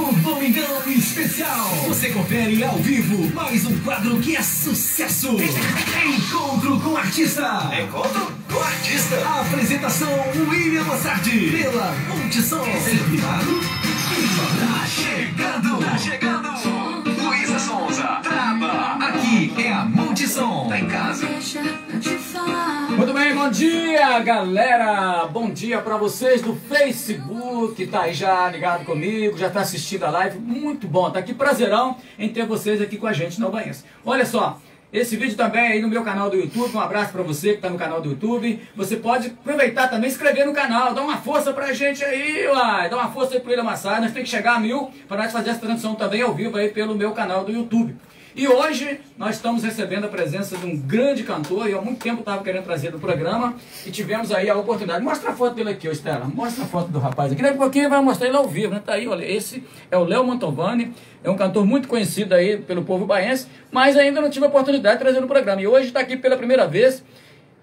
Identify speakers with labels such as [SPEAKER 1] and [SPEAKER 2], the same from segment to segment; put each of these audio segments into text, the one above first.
[SPEAKER 1] no Domingão Especial. Você confere ao vivo mais um quadro que é sucesso. Encontro com o artista.
[SPEAKER 2] Encontro com o artista.
[SPEAKER 1] A apresentação William Massardi pela Multissom. Certificado. Tá chegando. Tá chegando. Luísa Sonza. Traba. Aqui é a Multissom. Tá em casa.
[SPEAKER 3] Muito bem, bom dia, galera! Bom dia para vocês do Facebook, tá aí já ligado comigo, já tá assistindo a live. Muito bom, tá aqui prazerão em ter vocês aqui com a gente no Albanense. Olha só, esse vídeo também aí no meu canal do YouTube. Um abraço para você que está no canal do YouTube. Você pode aproveitar também inscrever no canal. Dá uma força pra gente aí, uai. Dá uma força aí pro Ilha Massar. Nós temos que chegar a mil para nós fazer essa transmissão também ao vivo aí pelo meu canal do YouTube. E hoje nós estamos recebendo a presença de um grande cantor, e há muito tempo estava querendo trazer do programa, e tivemos aí a oportunidade. Mostra a foto dele aqui, Estela. Mostra a foto do rapaz aqui. Daqui a pouquinho vai mostrar ele ao vivo, né? Tá aí, olha. Esse é o Léo Mantovani, é um cantor muito conhecido aí pelo povo baense, mas ainda não tive a oportunidade de trazer no programa. E hoje está aqui pela primeira vez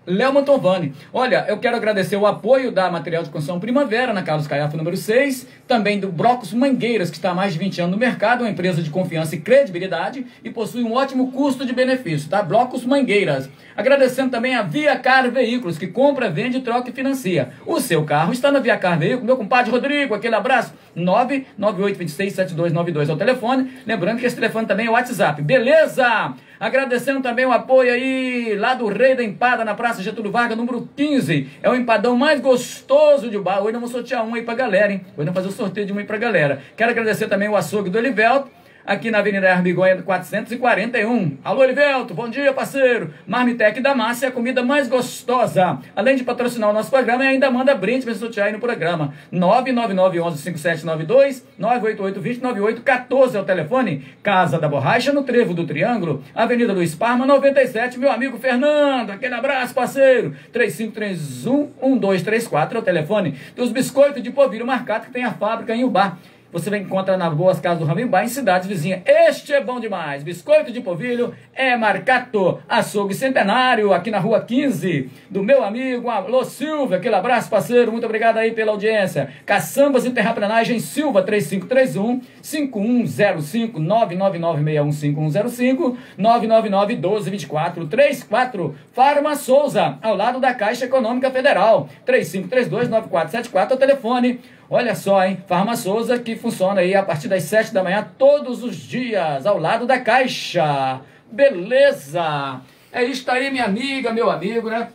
[SPEAKER 3] Léo Mantovani. Olha, eu quero agradecer o apoio da Material de Construção Primavera, na Carlos Caiafa número 6, também do Brocos Mangueiras, que está há mais de 20 anos no mercado, uma empresa de confiança e credibilidade e possui um ótimo custo de benefício, tá? Brocos Mangueiras. Agradecendo também a Via Car Veículos, que compra, vende, troca e financia. O seu carro está na Via Car Veículos, meu compadre Rodrigo, aquele abraço, 998267292 é o telefone. Lembrando que esse telefone também é o WhatsApp, beleza? Agradecendo também o apoio aí lá do Rei da Empada na Praça Getúlio Vargas, número 15. É o empadão mais gostoso de bar. Hoje nós vamos sortear um aí pra galera, hein? Hoje nós vamos fazer o sorteio de um aí pra galera. Quero agradecer também o açougue do Elivelto aqui na Avenida Arbigonha 441. Alô, Elivelto, bom dia, parceiro. Marmitec da Massa é a comida mais gostosa. Além de patrocinar o nosso programa, ainda manda brinde para sortear aí no programa. 999115792, 988209814 é o telefone. Casa da Borracha, no Trevo do Triângulo, Avenida Luiz Parma, 97. Meu amigo Fernando, aquele abraço, parceiro. 3531-1234 é o telefone. Tem os biscoitos de polvilho marcado que tem a fábrica em Ubar. Você vai encontrar nas boas casas do Ramimbá em cidades vizinhas. Este é bom demais. Biscoito de polvilho é Marcato. Açougue Centenário, aqui na rua 15. Do meu amigo Alô Silva. Aquele abraço, parceiro. Muito obrigado aí pela audiência. Caçambas e Terraplanagem Silva 3531 5105 999615105 999 1224 34 Farma Souza, ao lado da Caixa Econômica Federal. 3532 9474 é o telefone. Olha só, hein? Farma Souza que funciona aí a partir das 7 da manhã todos os dias, ao lado da Caixa. Beleza! É isso aí, minha amiga, meu amigo, né?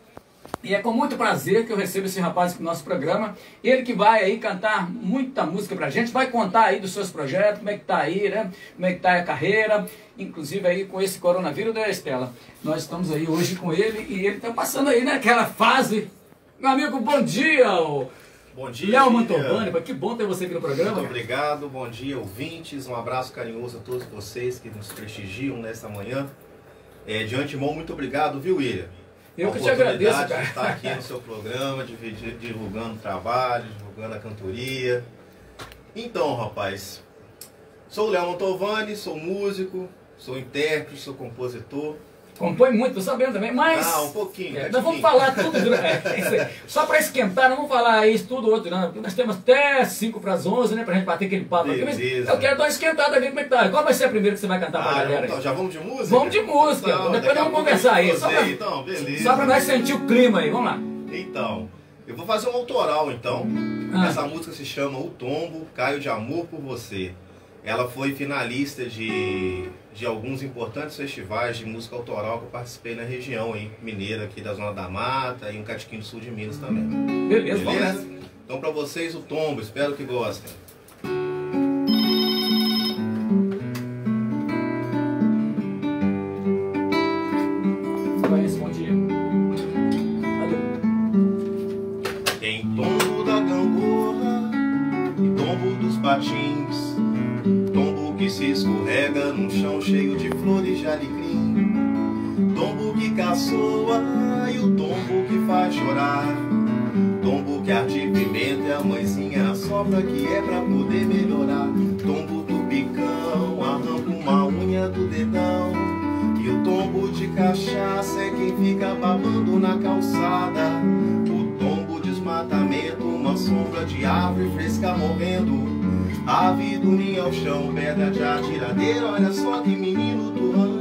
[SPEAKER 3] E é com muito prazer que eu recebo esse rapaz aqui no nosso programa. Ele que vai aí cantar muita música pra gente, vai contar aí dos seus projetos, como é que tá aí, né? Como é que tá a carreira, inclusive aí com esse coronavírus, né, Estela? Nós estamos aí hoje com ele e ele tá passando aí naquela fase. Meu amigo, bom dia!
[SPEAKER 4] Bom dia.
[SPEAKER 3] Léo Mantovani, que bom ter você aqui no programa.
[SPEAKER 4] Muito obrigado, bom dia, ouvintes. Um abraço carinhoso a todos vocês que nos prestigiam nesta manhã. É, de antemão, muito obrigado, viu, William?
[SPEAKER 3] Eu que te agradeço, cara.
[SPEAKER 4] de estar aqui no seu programa, divulgando o trabalho, divulgando a cantoria. Então, rapaz, sou o Léo Mantovani, sou músico, sou intérprete, sou compositor.
[SPEAKER 3] Compõe muito, tô sabendo também, mas.
[SPEAKER 4] Ah, um pouquinho.
[SPEAKER 3] É, nós vamos falar tudo. É, só para esquentar, não vamos falar isso tudo outro, não. Porque nós temos até 5 para as 11, né? Pra gente bater aquele papo aqui. Mas eu quero dar uma esquentada aqui como é que tá. Qual vai ser a primeira que você vai cantar pra
[SPEAKER 4] ah,
[SPEAKER 3] galera?
[SPEAKER 4] Então, já vamos de música?
[SPEAKER 3] Vamos de música. Então, Depois nós vamos conversar aí. Só
[SPEAKER 4] então, beleza.
[SPEAKER 3] Só pra nós sentir o clima aí, vamos lá.
[SPEAKER 4] Então, eu vou fazer um autoral então. Ah. Essa música se chama O Tombo, Caio de Amor por Você. Ela foi finalista de, de alguns importantes festivais de música autoral que eu participei na região aí, mineira aqui da Zona da Mata e um catiquinho do sul de Minas também.
[SPEAKER 3] Beleza, Beleza?
[SPEAKER 4] Então para vocês o tombo, espero que gostem. Alecrim. Tombo que caçoa e o tombo que faz chorar. Tombo que arde pimenta e a mãezinha assopra que é pra poder melhorar. Tombo do picão arranca uma unha do dedão. E o tombo de cachaça é quem fica babando na calçada. O tombo desmatamento, uma sombra de árvore fresca morrendo. A vida unia ao chão, pedra de atiradeira, olha só que menino turrão.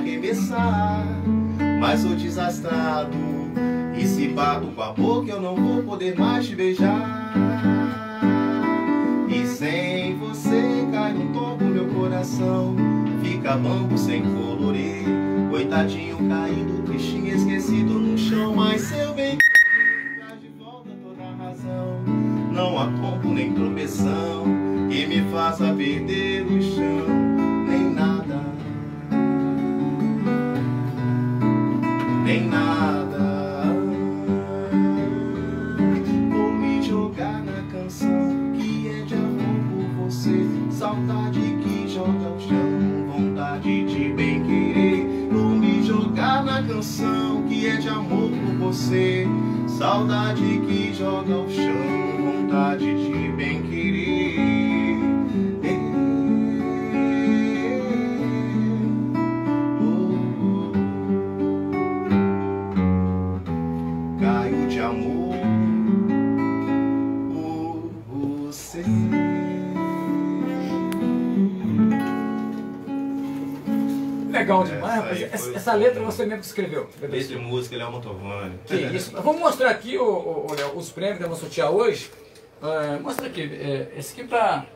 [SPEAKER 4] Arremessar. Mas sou desastrado. E se bato com a boca eu não vou poder mais te beijar. E sem você cai no tombo meu coração. Fica bambu sem colorir. Coitadinho caído, tristinho esquecido no chão. Mas seu bem traz de volta toda a razão. Não há tombo nem tropeção Essa,
[SPEAKER 3] letra você mesmo que escreveu.
[SPEAKER 4] Letra de música, ele é o Motovani.
[SPEAKER 3] Que isso. Vamos mostrar aqui, ô, ô, ô, Léo, os prêmios que vamos sortear hoje. É, mostra aqui. é, esse aqui pra.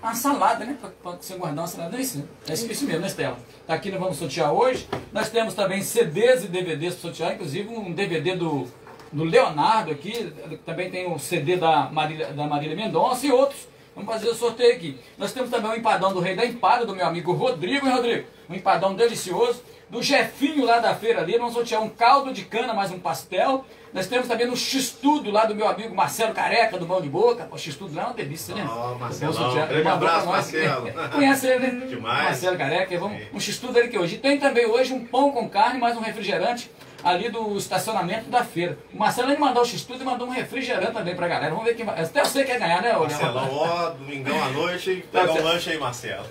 [SPEAKER 3] Uma salada, né? Pra, pra você guardar uma salada. É isso, né? é isso, isso mesmo, né, Estela? Tá aqui, nós vamos sortear hoje. Nós temos também CDs e DVDs para sortear, inclusive um DVD do, do Leonardo aqui. Também tem o CD da Marília, da Marília Mendonça e outros. Vamos fazer o sorteio aqui. Nós temos também o empadão do Rei da Empada, do meu amigo Rodrigo, hein, Rodrigo? Um empadão delicioso. Do Jefinho lá da feira ali, vamos sortear um caldo de cana mais um pastel. Nós temos também no X-Tudo lá do meu amigo Marcelo Careca, do Mão de Boca. O X-Tudo lá é uma delícia, né?
[SPEAKER 4] Ó,
[SPEAKER 3] Vamos
[SPEAKER 4] Marcelão,
[SPEAKER 3] sortear.
[SPEAKER 4] grande abraço,
[SPEAKER 3] nós.
[SPEAKER 4] Marcelo.
[SPEAKER 3] Conhece ele, né?
[SPEAKER 4] Demais.
[SPEAKER 3] Marcelo Careca. Vamos,
[SPEAKER 4] Sim.
[SPEAKER 3] um X-Tudo ali que hoje. Tem também hoje um pão com carne mais um refrigerante ali do estacionamento da feira. O Marcelo ele mandou o X-Tudo e mandou um refrigerante também pra galera. Vamos ver quem vai. Até você quer ganhar, né, ô, Léo?
[SPEAKER 4] Marcelão, ó, domingão à noite, pega um lanche aí, Marcelo.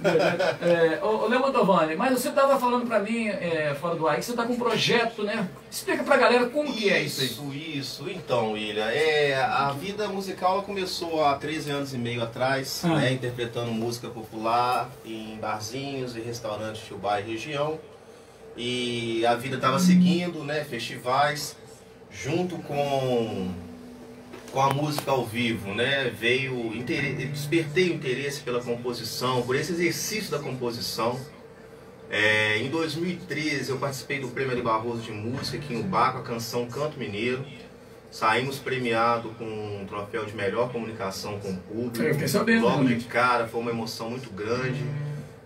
[SPEAKER 3] É, ô, ô, Mantovani, mas você estava falando para mim, é, fora do ar, que você está com um projeto, né? Explica pra galera como que é isso aí.
[SPEAKER 4] Isso, isso. Então, William, é, a vida musical ela começou há 13 anos e meio atrás,
[SPEAKER 3] Ah.
[SPEAKER 4] né, interpretando música popular em barzinhos e restaurantes de Ubá e região. E a vida estava seguindo, né, festivais, junto com, com a música ao vivo, né, veio, despertei o interesse pela composição, por esse exercício da composição. É, em 2013 eu participei do Prêmio de Barroso de Música aqui em Ubá com a canção Canto Mineiro. Saímos premiado com um troféu de melhor comunicação com o público.
[SPEAKER 3] Eu fiquei sabendo,
[SPEAKER 4] Logo de
[SPEAKER 3] realmente.
[SPEAKER 4] cara, foi uma emoção muito grande.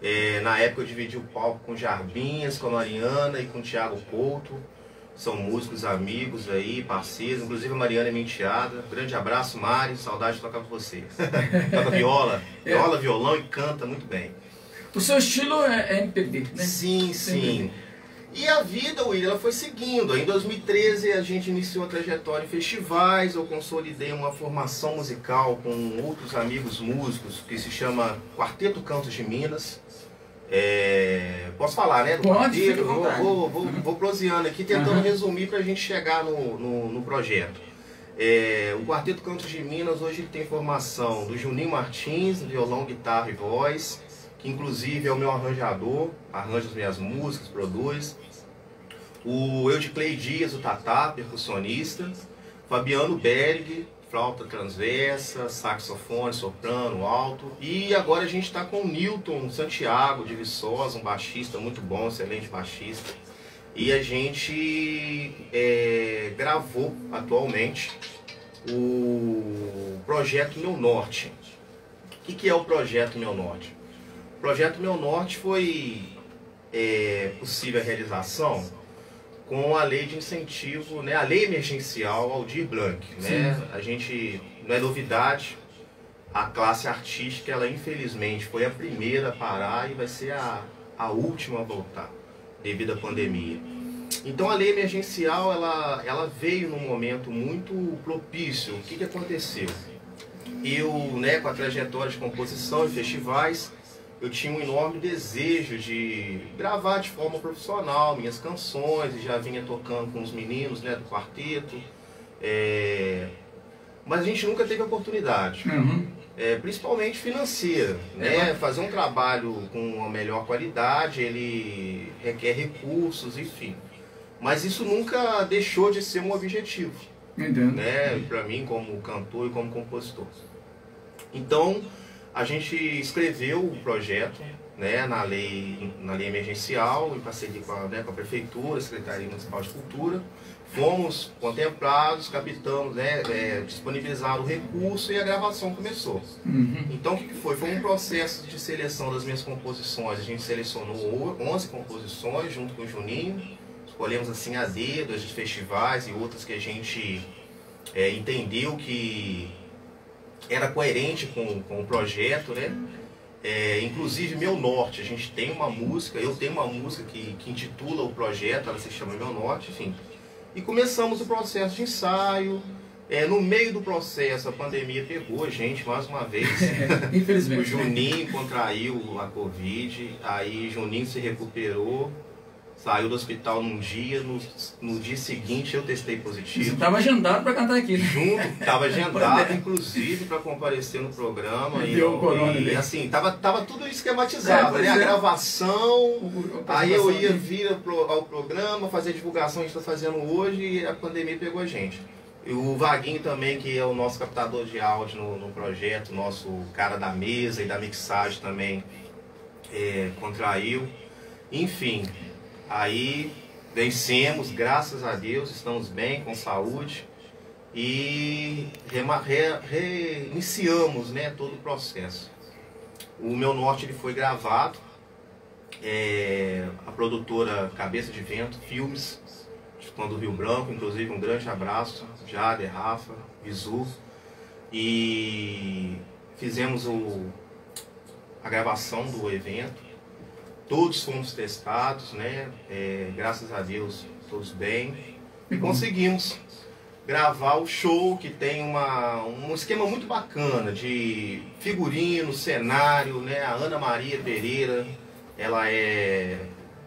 [SPEAKER 4] É, na época eu dividi o palco com Jarbinhas, com a Mariana e com o Thiago Couto. são músicos, amigos aí, parceiros, inclusive a Mariana é menteada. Grande abraço, Mari, saudade de tocar com você. Toca viola,
[SPEAKER 3] É.
[SPEAKER 4] viola, violão e canta muito bem.
[SPEAKER 3] O seu estilo é, é MPB, né?
[SPEAKER 4] Sim, sim. E a vida, William, ela foi seguindo. Em 2013 a gente iniciou a trajetória em festivais, eu consolidei uma formação musical com outros amigos músicos que se chama Quarteto Cantos de Minas. É, Posso falar, né? Do
[SPEAKER 3] Pode,
[SPEAKER 4] quarteto? Vou, vou, vou, vou proseando aqui, tentando
[SPEAKER 3] Uhum.
[SPEAKER 4] resumir para a gente chegar no, no, no projeto. É, o Quarteto Cantos de Minas hoje tem formação do Juninho Martins, violão, guitarra e voz, que inclusive é o meu arranjador, arranja as minhas músicas, produz. O Eudiclei Dias, o Tatá, percussionista. Fabiano Berg, flauta transversa, saxofone, soprano, alto. E agora a gente está com o Newton Santiago de Viçosa, um baixista muito bom, excelente baixista. E a gente é, gravou atualmente o projeto Meu Norte. O que, que é o projeto Meu Norte? O projeto Meu Norte foi é, possível a realização com a lei de incentivo, né, a lei emergencial Aldir Blanc. Né? A gente, não é novidade, a classe artística, ela infelizmente foi a primeira a parar e vai ser a, a última a voltar, devido à pandemia. Então a lei emergencial, ela, ela veio num momento muito propício. O que, que aconteceu? Eu, né, com a trajetória de composição e festivais, eu tinha um enorme desejo de gravar de forma profissional minhas canções, e já vinha tocando com os meninos né, do quarteto. É, Mas a gente nunca teve oportunidade,
[SPEAKER 3] Uhum.
[SPEAKER 4] é, principalmente financeira. Né? Fazer um trabalho com uma melhor qualidade, ele requer recursos, enfim. Mas isso nunca deixou de ser um objetivo
[SPEAKER 3] Entendo.
[SPEAKER 4] né, para mim como cantor e como compositor. Então, a gente escreveu o projeto, né, na lei na lei emergencial em parceria com a, né, com a prefeitura, Secretaria Municipal de Cultura. Fomos contemplados, captamos, né, é, disponibilizaram o recurso e a gravação começou.
[SPEAKER 3] Uhum.
[SPEAKER 4] Então, o que que foi? Foi um processo de seleção das minhas composições. A gente selecionou 11 composições junto com o Juninho. Escolhemos assim a dedo, as de festivais e outras que a gente é, entendeu que era coerente com, com o projeto, né? É, inclusive Meu Norte, a gente tem uma música, eu tenho uma música que, que intitula o projeto, ela se chama Meu Norte, enfim. E começamos o processo de ensaio. É, no meio do processo, a pandemia pegou a gente mais uma vez. O
[SPEAKER 3] Infelizmente.
[SPEAKER 4] Juninho contraiu a Covid, aí Juninho se recuperou, saiu do hospital num dia, no, no dia seguinte eu testei
[SPEAKER 3] Você
[SPEAKER 4] positivo.
[SPEAKER 3] estava agendado para cantar aqui. né?
[SPEAKER 4] Junto, estava agendado,
[SPEAKER 3] Pandemia.
[SPEAKER 4] inclusive, para comparecer no programa.
[SPEAKER 3] E deu o corona
[SPEAKER 4] e assim, tava, tava tudo esquematizado,
[SPEAKER 3] É,
[SPEAKER 4] né? A
[SPEAKER 3] é.
[SPEAKER 4] gravação, Aí eu ia vir ao programa, fazer a divulgação que a gente está fazendo hoje e a pandemia pegou a gente. E o Vaguinho também, que é o nosso captador de áudio no, no projeto, nosso cara da mesa e da mixagem também, é, contraiu. Enfim, aí vencemos, graças a Deus, estamos bem, com saúde. E rema- re- reiniciamos né, todo o processo. O meu norte ele foi gravado é, a produtora Cabeça de Vento Filmes, quando Rio Branco, inclusive um grande abraço, Jader, Rafa, Vizu. E fizemos o, a gravação do evento. Todos fomos testados, né? É, graças a Deus, todos bem. E conseguimos gravar o show que tem uma, um esquema muito bacana de figurino, cenário, né? A Ana Maria Pereira, ela é,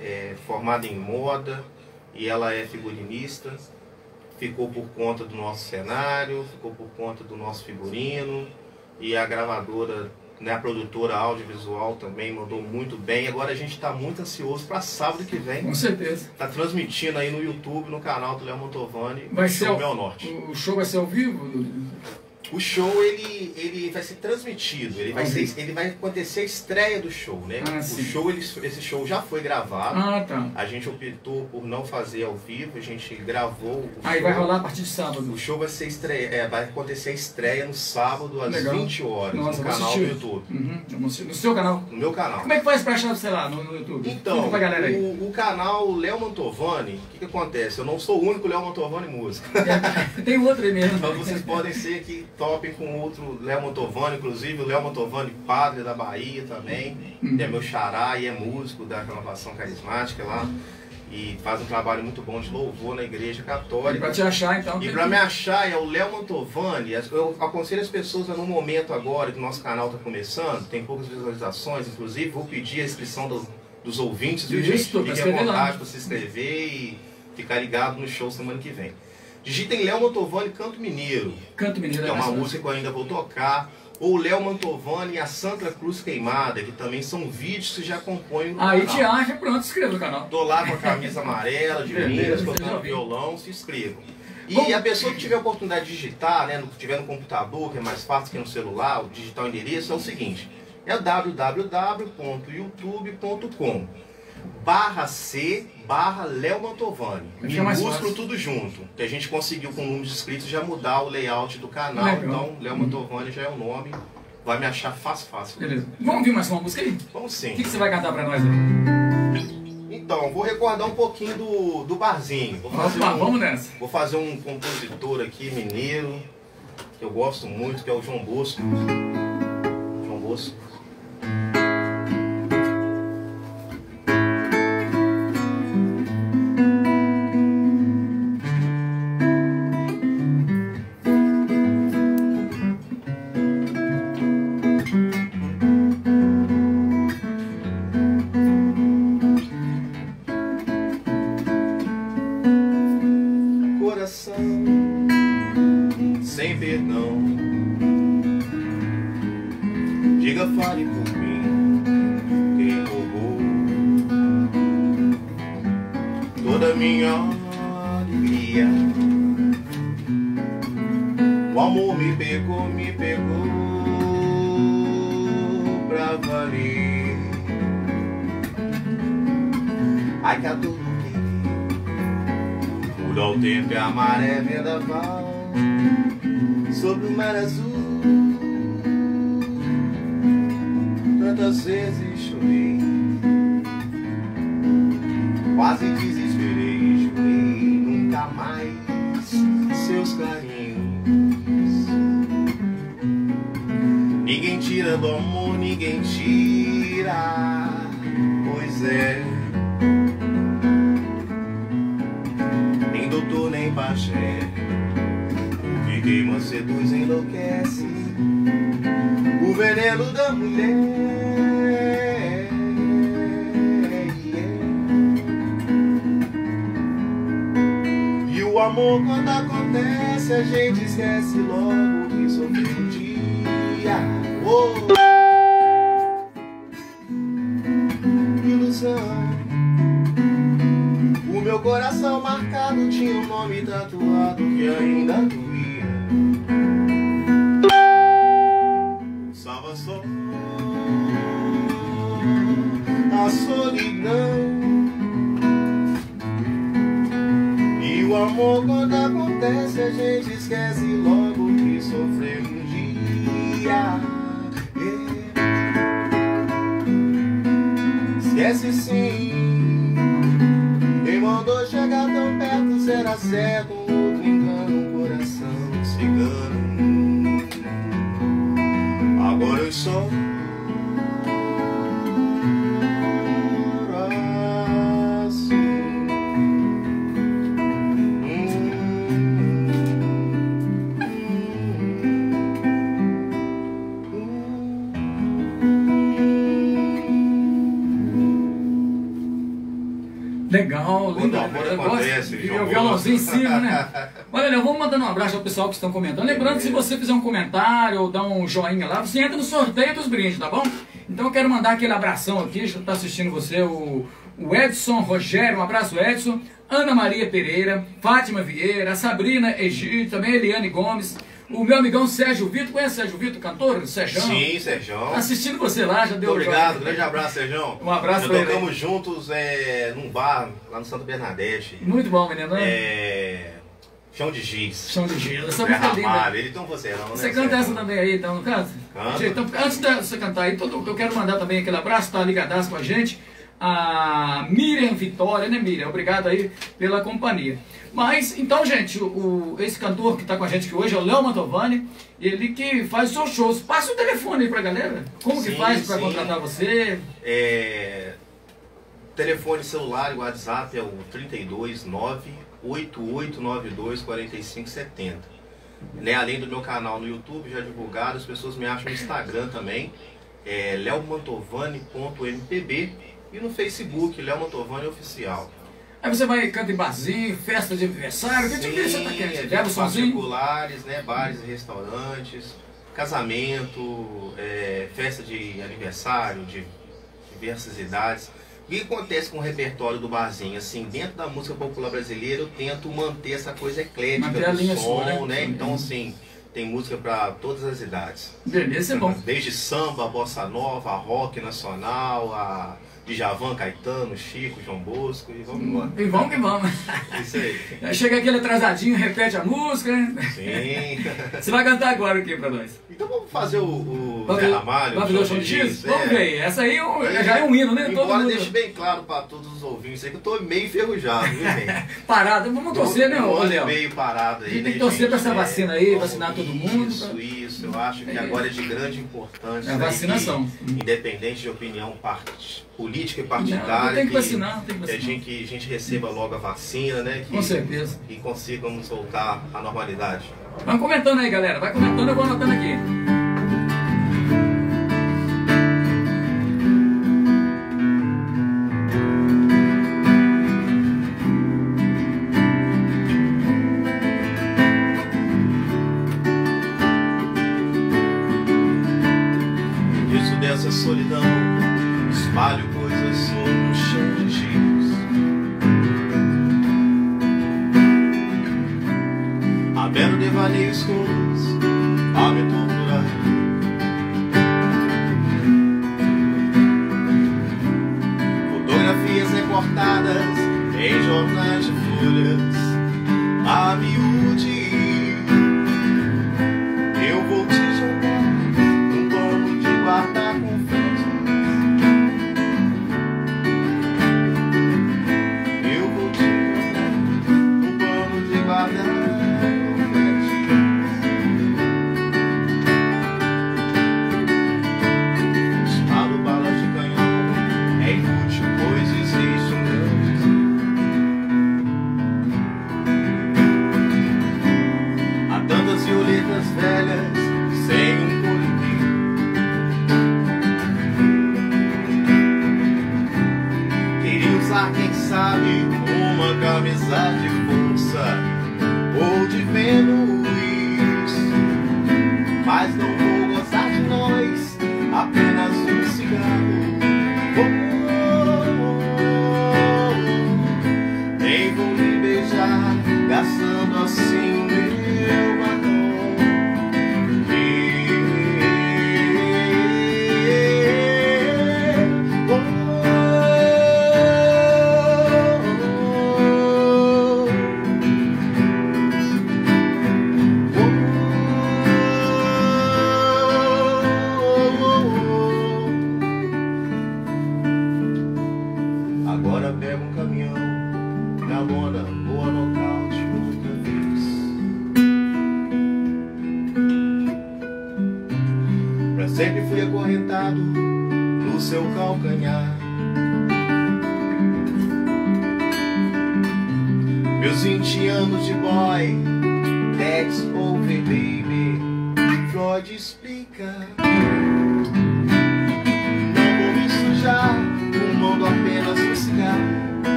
[SPEAKER 4] é formada em moda e ela é figurinista. Ficou por conta do nosso cenário, ficou por conta do nosso figurino e a gravadora, né, a produtora audiovisual também mandou muito bem. Agora a gente está muito ansioso para sábado que vem.
[SPEAKER 3] Com certeza.
[SPEAKER 4] Tá transmitindo aí no YouTube, no canal do Léo Montovani,
[SPEAKER 3] Vai
[SPEAKER 4] o
[SPEAKER 3] ser
[SPEAKER 4] show
[SPEAKER 3] ao-
[SPEAKER 4] Norte.
[SPEAKER 3] O show vai ser ao vivo?
[SPEAKER 4] O show ele, ele vai ser transmitido, ele vai, ser, ele vai acontecer a estreia do show, né?
[SPEAKER 3] Ah,
[SPEAKER 4] o
[SPEAKER 3] sim.
[SPEAKER 4] show, ele, esse show já foi gravado.
[SPEAKER 3] Ah, tá.
[SPEAKER 4] A gente optou por não fazer ao vivo, a gente gravou o
[SPEAKER 3] Aí
[SPEAKER 4] show.
[SPEAKER 3] vai rolar a partir de sábado.
[SPEAKER 4] O show vai ser estreia, é, vai acontecer a estreia no sábado às
[SPEAKER 3] Legal.
[SPEAKER 4] 20 horas
[SPEAKER 3] Nossa,
[SPEAKER 4] no canal
[SPEAKER 3] assistir.
[SPEAKER 4] do YouTube.
[SPEAKER 3] Uhum. No seu canal.
[SPEAKER 4] No meu canal.
[SPEAKER 3] Como é que faz pra achar, sei lá, no, no YouTube?
[SPEAKER 4] Então, o, o canal Léo Mantovani, o que, que acontece? Eu não sou o único Léo Mantovani músico.
[SPEAKER 3] Tem outro aí mesmo.
[SPEAKER 4] Então vocês podem ser que topem com outro Léo Mantovani, inclusive o Léo Mantovani, padre da Bahia também, que é meu xará e é músico da renovação carismática lá. E faz um trabalho muito bom de louvor na igreja
[SPEAKER 3] E pra
[SPEAKER 4] católica.
[SPEAKER 3] te achar, então.
[SPEAKER 4] E pra me achar é o Léo Mantovani. Eu aconselho as pessoas no momento agora que o nosso canal está começando, tem poucas visualizações, inclusive vou pedir a inscrição dos, dos ouvintes,
[SPEAKER 3] Isso,
[SPEAKER 4] gente?
[SPEAKER 3] pra
[SPEAKER 4] Fiquem à vontade para se inscrever e ficar ligado no show semana que vem. Digitem Léo Mantovani Canto Mineiro,
[SPEAKER 3] Canto Mineiro.
[SPEAKER 4] que é
[SPEAKER 3] mais
[SPEAKER 4] uma música que eu ainda vou tocar. Ou Léo Mantovani e a Santa Cruz Queimada, que também são vídeos que já compõem o
[SPEAKER 3] Aí
[SPEAKER 4] canal.
[SPEAKER 3] te acha, pronto, se inscreva no canal.
[SPEAKER 4] Tô lá com a camisa amarela de Minas, tocando violão, se inscrevam. E
[SPEAKER 3] Bom-
[SPEAKER 4] a pessoa que tiver a oportunidade de digitar, né, no, tiver no computador, que é mais fácil que no celular, o digitar o endereço, é o seguinte, é www.youtube.com barra C barra Léo Mantovani. Minúsculo tudo junto. Que a gente conseguiu com o número de inscritos já mudar o layout do canal,
[SPEAKER 3] Legal.
[SPEAKER 4] então Léo Mantovani já é o nome. Vai me achar fácil, fácil.
[SPEAKER 3] Beleza. Vamos ouvir mais uma música aí?
[SPEAKER 4] Vamos sim.
[SPEAKER 3] O que, que você vai cantar pra nós aí?
[SPEAKER 4] Então, vou recordar um pouquinho do, do barzinho. Vou fazer,
[SPEAKER 3] Opa,
[SPEAKER 4] um,
[SPEAKER 3] vamos nessa.
[SPEAKER 4] vou fazer um compositor aqui, mineiro, que eu gosto muito, que é o João Bosco. João Bosco. Sobre o mar azul. Tantas vezes chorei, quase desesperei, jurei nunca mais seus carinhos. Ninguém tira do amor, ninguém tira, pois é. Seduz enlouquece, o veneno da mulher. E o amor quando acontece, a gente esquece logo que sofreu um dia. Oh. Quando o amor
[SPEAKER 3] Eu
[SPEAKER 4] acontece,
[SPEAKER 3] de
[SPEAKER 4] João
[SPEAKER 3] o violãozinho em cima, né? Olha, Léo, vamos mandando um abraço ao pessoal que estão comentando. Lembrando que se você fizer um comentário ou dar um joinha lá, você entra no sorteio dos brindes, tá bom? Então eu quero mandar aquele abração aqui, está assistindo você, o, o Edson Rogério, um abraço Edson, Ana Maria Pereira, Fátima Vieira, Sabrina Egídio, também Eliane Gomes, O meu amigão Sérgio Vitor, conhece Sérgio Vitor, cantor? Sérgio?
[SPEAKER 4] Sim, Sérgio.
[SPEAKER 3] Tá assistindo você lá, já deu
[SPEAKER 4] Muito obrigado, grande abraço, Sérgio.
[SPEAKER 3] Um abraço
[SPEAKER 4] já
[SPEAKER 3] pra ele.
[SPEAKER 4] tocamos juntos é, num bar lá no Santo Bernadette.
[SPEAKER 3] Muito bom, menino. né?
[SPEAKER 4] É. Chão de giz.
[SPEAKER 3] Chão de giz. Essa
[SPEAKER 4] É
[SPEAKER 3] música é linda.
[SPEAKER 4] Ele tem um vozeirão, né?
[SPEAKER 3] Você canta essa também aí, então, não canta? Então, antes de você cantar aí, todo- eu quero mandar também aquele abraço, tá ligadaço com a gente. A Miriam Vitória, né, Miriam? Obrigado aí pela companhia. Mas, então, gente, o, esse cantor que está com a gente aqui hoje é o Léo Mantovani, ele que faz seus shows. Passa o telefone aí pra galera. Como que
[SPEAKER 4] Sim,
[SPEAKER 3] faz para contratar você?
[SPEAKER 4] É, telefone celular e WhatsApp é o 329 8892 4570. Né, além do meu canal no YouTube já divulgado, as pessoas me acham no Instagram também, é leomantovani.mpb e no Facebook, Léo Mantovani Oficial.
[SPEAKER 3] Aí você vai cantar em barzinho, festa de aniversário, que tipo você tá querendo?
[SPEAKER 4] é
[SPEAKER 3] Leva o
[SPEAKER 4] de
[SPEAKER 3] somzinho?
[SPEAKER 4] particulares, né, bares e restaurantes, casamento, é, festa de aniversário, de diversas idades. O que acontece com o repertório do barzinho? Assim, dentro da música popular brasileira, eu tento manter essa coisa eclética
[SPEAKER 3] Manter
[SPEAKER 4] do som,
[SPEAKER 3] sua, né?
[SPEAKER 4] né? Então, assim, tem música para todas as idades.
[SPEAKER 3] Beleza, é bom.
[SPEAKER 4] Desde samba, bossa nova, rock nacional, a Djavan, Caetano, Chico, João Bosco e vamos embora.
[SPEAKER 3] E vamos que vamos.
[SPEAKER 4] Isso aí.
[SPEAKER 3] Aí Chega aquele atrasadinho, repete a música, né?
[SPEAKER 4] Sim.
[SPEAKER 3] Você vai cantar agora o que pra nós?
[SPEAKER 4] Então vamos fazer o, o
[SPEAKER 3] Vamos
[SPEAKER 4] Zé Ramalho.
[SPEAKER 3] De
[SPEAKER 4] Giz?
[SPEAKER 3] Vamos ver. Essa aí é um- já é um hino, né?
[SPEAKER 4] Embora
[SPEAKER 3] mundo
[SPEAKER 4] deixe bem claro para todos os ouvintes aí que eu tô meio enferrujado, viu,
[SPEAKER 3] parado. Vamos torcer, né, Léo?
[SPEAKER 4] meio parado aí.
[SPEAKER 3] Tem que
[SPEAKER 4] né,
[SPEAKER 3] torcer pra essa
[SPEAKER 4] É,
[SPEAKER 3] vacina aí, vacinar todo mundo,
[SPEAKER 4] Isso,
[SPEAKER 3] pra-
[SPEAKER 4] isso. Eu acho que
[SPEAKER 3] É.
[SPEAKER 4] agora é de grande importância.
[SPEAKER 3] É a
[SPEAKER 4] aí
[SPEAKER 3] vacinação.
[SPEAKER 4] que, independente de opinião part- política e
[SPEAKER 3] Não,
[SPEAKER 4] partidária.
[SPEAKER 3] tem que vacinar, tem que
[SPEAKER 4] que a
[SPEAKER 3] vacinar.
[SPEAKER 4] gente, que a gente receba logo a vacina, né? Que,
[SPEAKER 3] Com certeza.
[SPEAKER 4] E consigamos voltar à normalidade.
[SPEAKER 3] Vamos comentando aí, galera. Vai comentando, eu vou anotando aqui.
[SPEAKER 4] Solidão,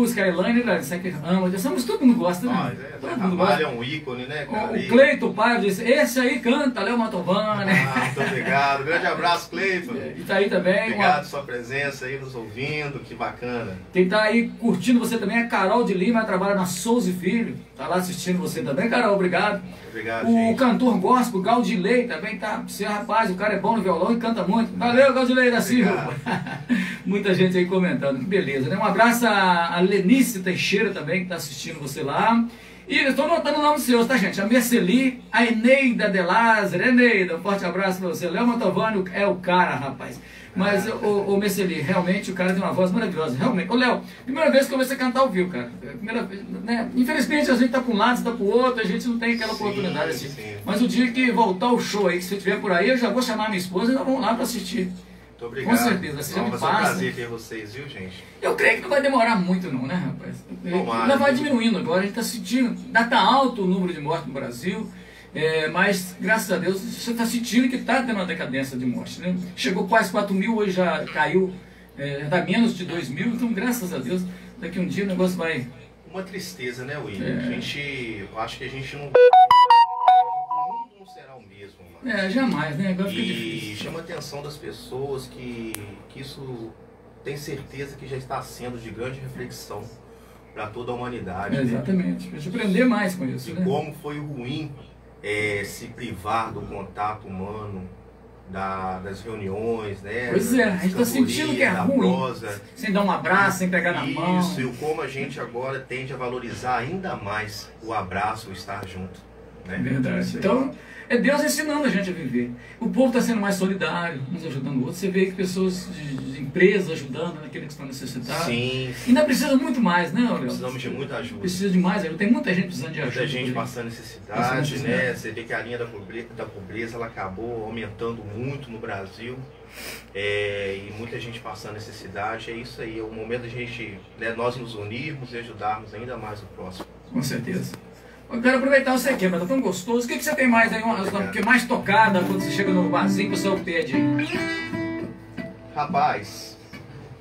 [SPEAKER 3] música, a Elaine, né, isso aqui ama, essa música todo mundo gosta, né?
[SPEAKER 4] Ah, é,
[SPEAKER 3] todo
[SPEAKER 4] Zé
[SPEAKER 3] mundo
[SPEAKER 4] Ramalho
[SPEAKER 3] gosta.
[SPEAKER 4] é um ícone, né,
[SPEAKER 3] O-
[SPEAKER 4] cara?
[SPEAKER 3] O Cleito Pai disse, esse aí canta, Léo Mantovani.
[SPEAKER 4] Ah, muito obrigado. Grande abraço, Cleiton.
[SPEAKER 3] Tá aí também,
[SPEAKER 4] Obrigado pela sua presença aí, nos ouvindo, que bacana.
[SPEAKER 3] quem tá aí curtindo você também é Carol de Lima, trabalha na Souza e Filho, tá lá assistindo você também, Carol, obrigado.
[SPEAKER 4] Obrigado,
[SPEAKER 3] O
[SPEAKER 4] gente.
[SPEAKER 3] cantor gospel, Gaudilei, também tá. Você, rapaz, o cara é bom no violão e canta muito. Valeu, Gaudilei da Silva. Muita gente aí comentando. Que beleza, né? Um abraço a Lenice Teixeira também, que tá assistindo você lá. E estou anotando o nome dos seus, tá, gente? A Merceli, a Eneida de Lázaro. Eneida, um forte abraço pra você. Léo Mantovani é o cara, rapaz. Mas, o, o Merceli, realmente o cara tem uma voz maravilhosa. Realmente. Ô, Léo, primeira vez que eu vi você cantar ao vivo, cara. É a Primeira vez, né? Infelizmente, a gente tá pra um lado, você tá pro outro, a gente não tem aquela
[SPEAKER 4] Sim,
[SPEAKER 3] oportunidade assim.
[SPEAKER 4] sim.
[SPEAKER 3] Mas o dia que voltar o show aí, que você estiver por aí, eu já vou chamar minha esposa e nós vamos lá para assistir.
[SPEAKER 4] Muito obrigado.
[SPEAKER 3] Com certeza, me
[SPEAKER 4] Vai ser um prazer ter vocês, viu, gente?
[SPEAKER 3] Eu creio que não vai demorar muito não, né, rapaz?
[SPEAKER 4] Tomara.
[SPEAKER 3] Ainda vai diminuindo agora, a gente está sentindo, ainda está alto o número de mortes no Brasil, é, mas graças a Deus você está sentindo que está tendo uma decadência de morte, né? Chegou quase 4 mil, hoje já caiu, é, já dá menos de 2 mil, então graças a Deus, daqui um dia o negócio vai...
[SPEAKER 4] Uma tristeza, né, William?
[SPEAKER 3] É.
[SPEAKER 4] A gente. Eu acho que a gente não.
[SPEAKER 3] É, jamais, né? Agora fica
[SPEAKER 4] E
[SPEAKER 3] difícil.
[SPEAKER 4] chama a atenção das pessoas que, que isso tem certeza que já está sendo de grande reflexão para toda a humanidade.
[SPEAKER 3] É,
[SPEAKER 4] né?
[SPEAKER 3] exatamente, pra gente aprender mais com isso,
[SPEAKER 4] E
[SPEAKER 3] né?
[SPEAKER 4] como foi ruim é, se privar do contato humano, da- das reuniões, né?
[SPEAKER 3] Pois é, a gente tá
[SPEAKER 4] da
[SPEAKER 3] sentindo que é ruim.
[SPEAKER 4] prosa.
[SPEAKER 3] Sem dar um abraço, sem pegar na mão.
[SPEAKER 4] Isso, e como a gente agora tende a valorizar ainda mais o abraço, o estar junto. Né?
[SPEAKER 3] Verdade.
[SPEAKER 4] Aí.
[SPEAKER 3] Então, é Deus ensinando a gente a viver. O povo está sendo mais solidário, uns ajudando o outro. Você vê que pessoas de, de empresas ajudando naqueles que estão necessitados.
[SPEAKER 4] Sim,
[SPEAKER 3] Ainda precisa muito mais, né, Léo?
[SPEAKER 4] precisamos de muita ajuda.
[SPEAKER 3] Precisa de mais ajuda. Tem muita gente precisando de ajuda.
[SPEAKER 4] Muita gente passando necessidade,
[SPEAKER 3] Passando
[SPEAKER 4] né?
[SPEAKER 3] necessidade.
[SPEAKER 4] Você vê que a linha da pobreza, da pobreza ela acabou aumentando muito no Brasil. É, e muita gente passando necessidade. É isso aí, é o momento da gente, né, nós nos unirmos e ajudarmos ainda mais o próximo.
[SPEAKER 3] Com certeza. Eu quero aproveitar você aqui, mas tá tão gostoso. O que, que você tem mais aí? Uma, uma- que é mais tocada quando você chega no barzinho que o seu pede?
[SPEAKER 4] Rapaz,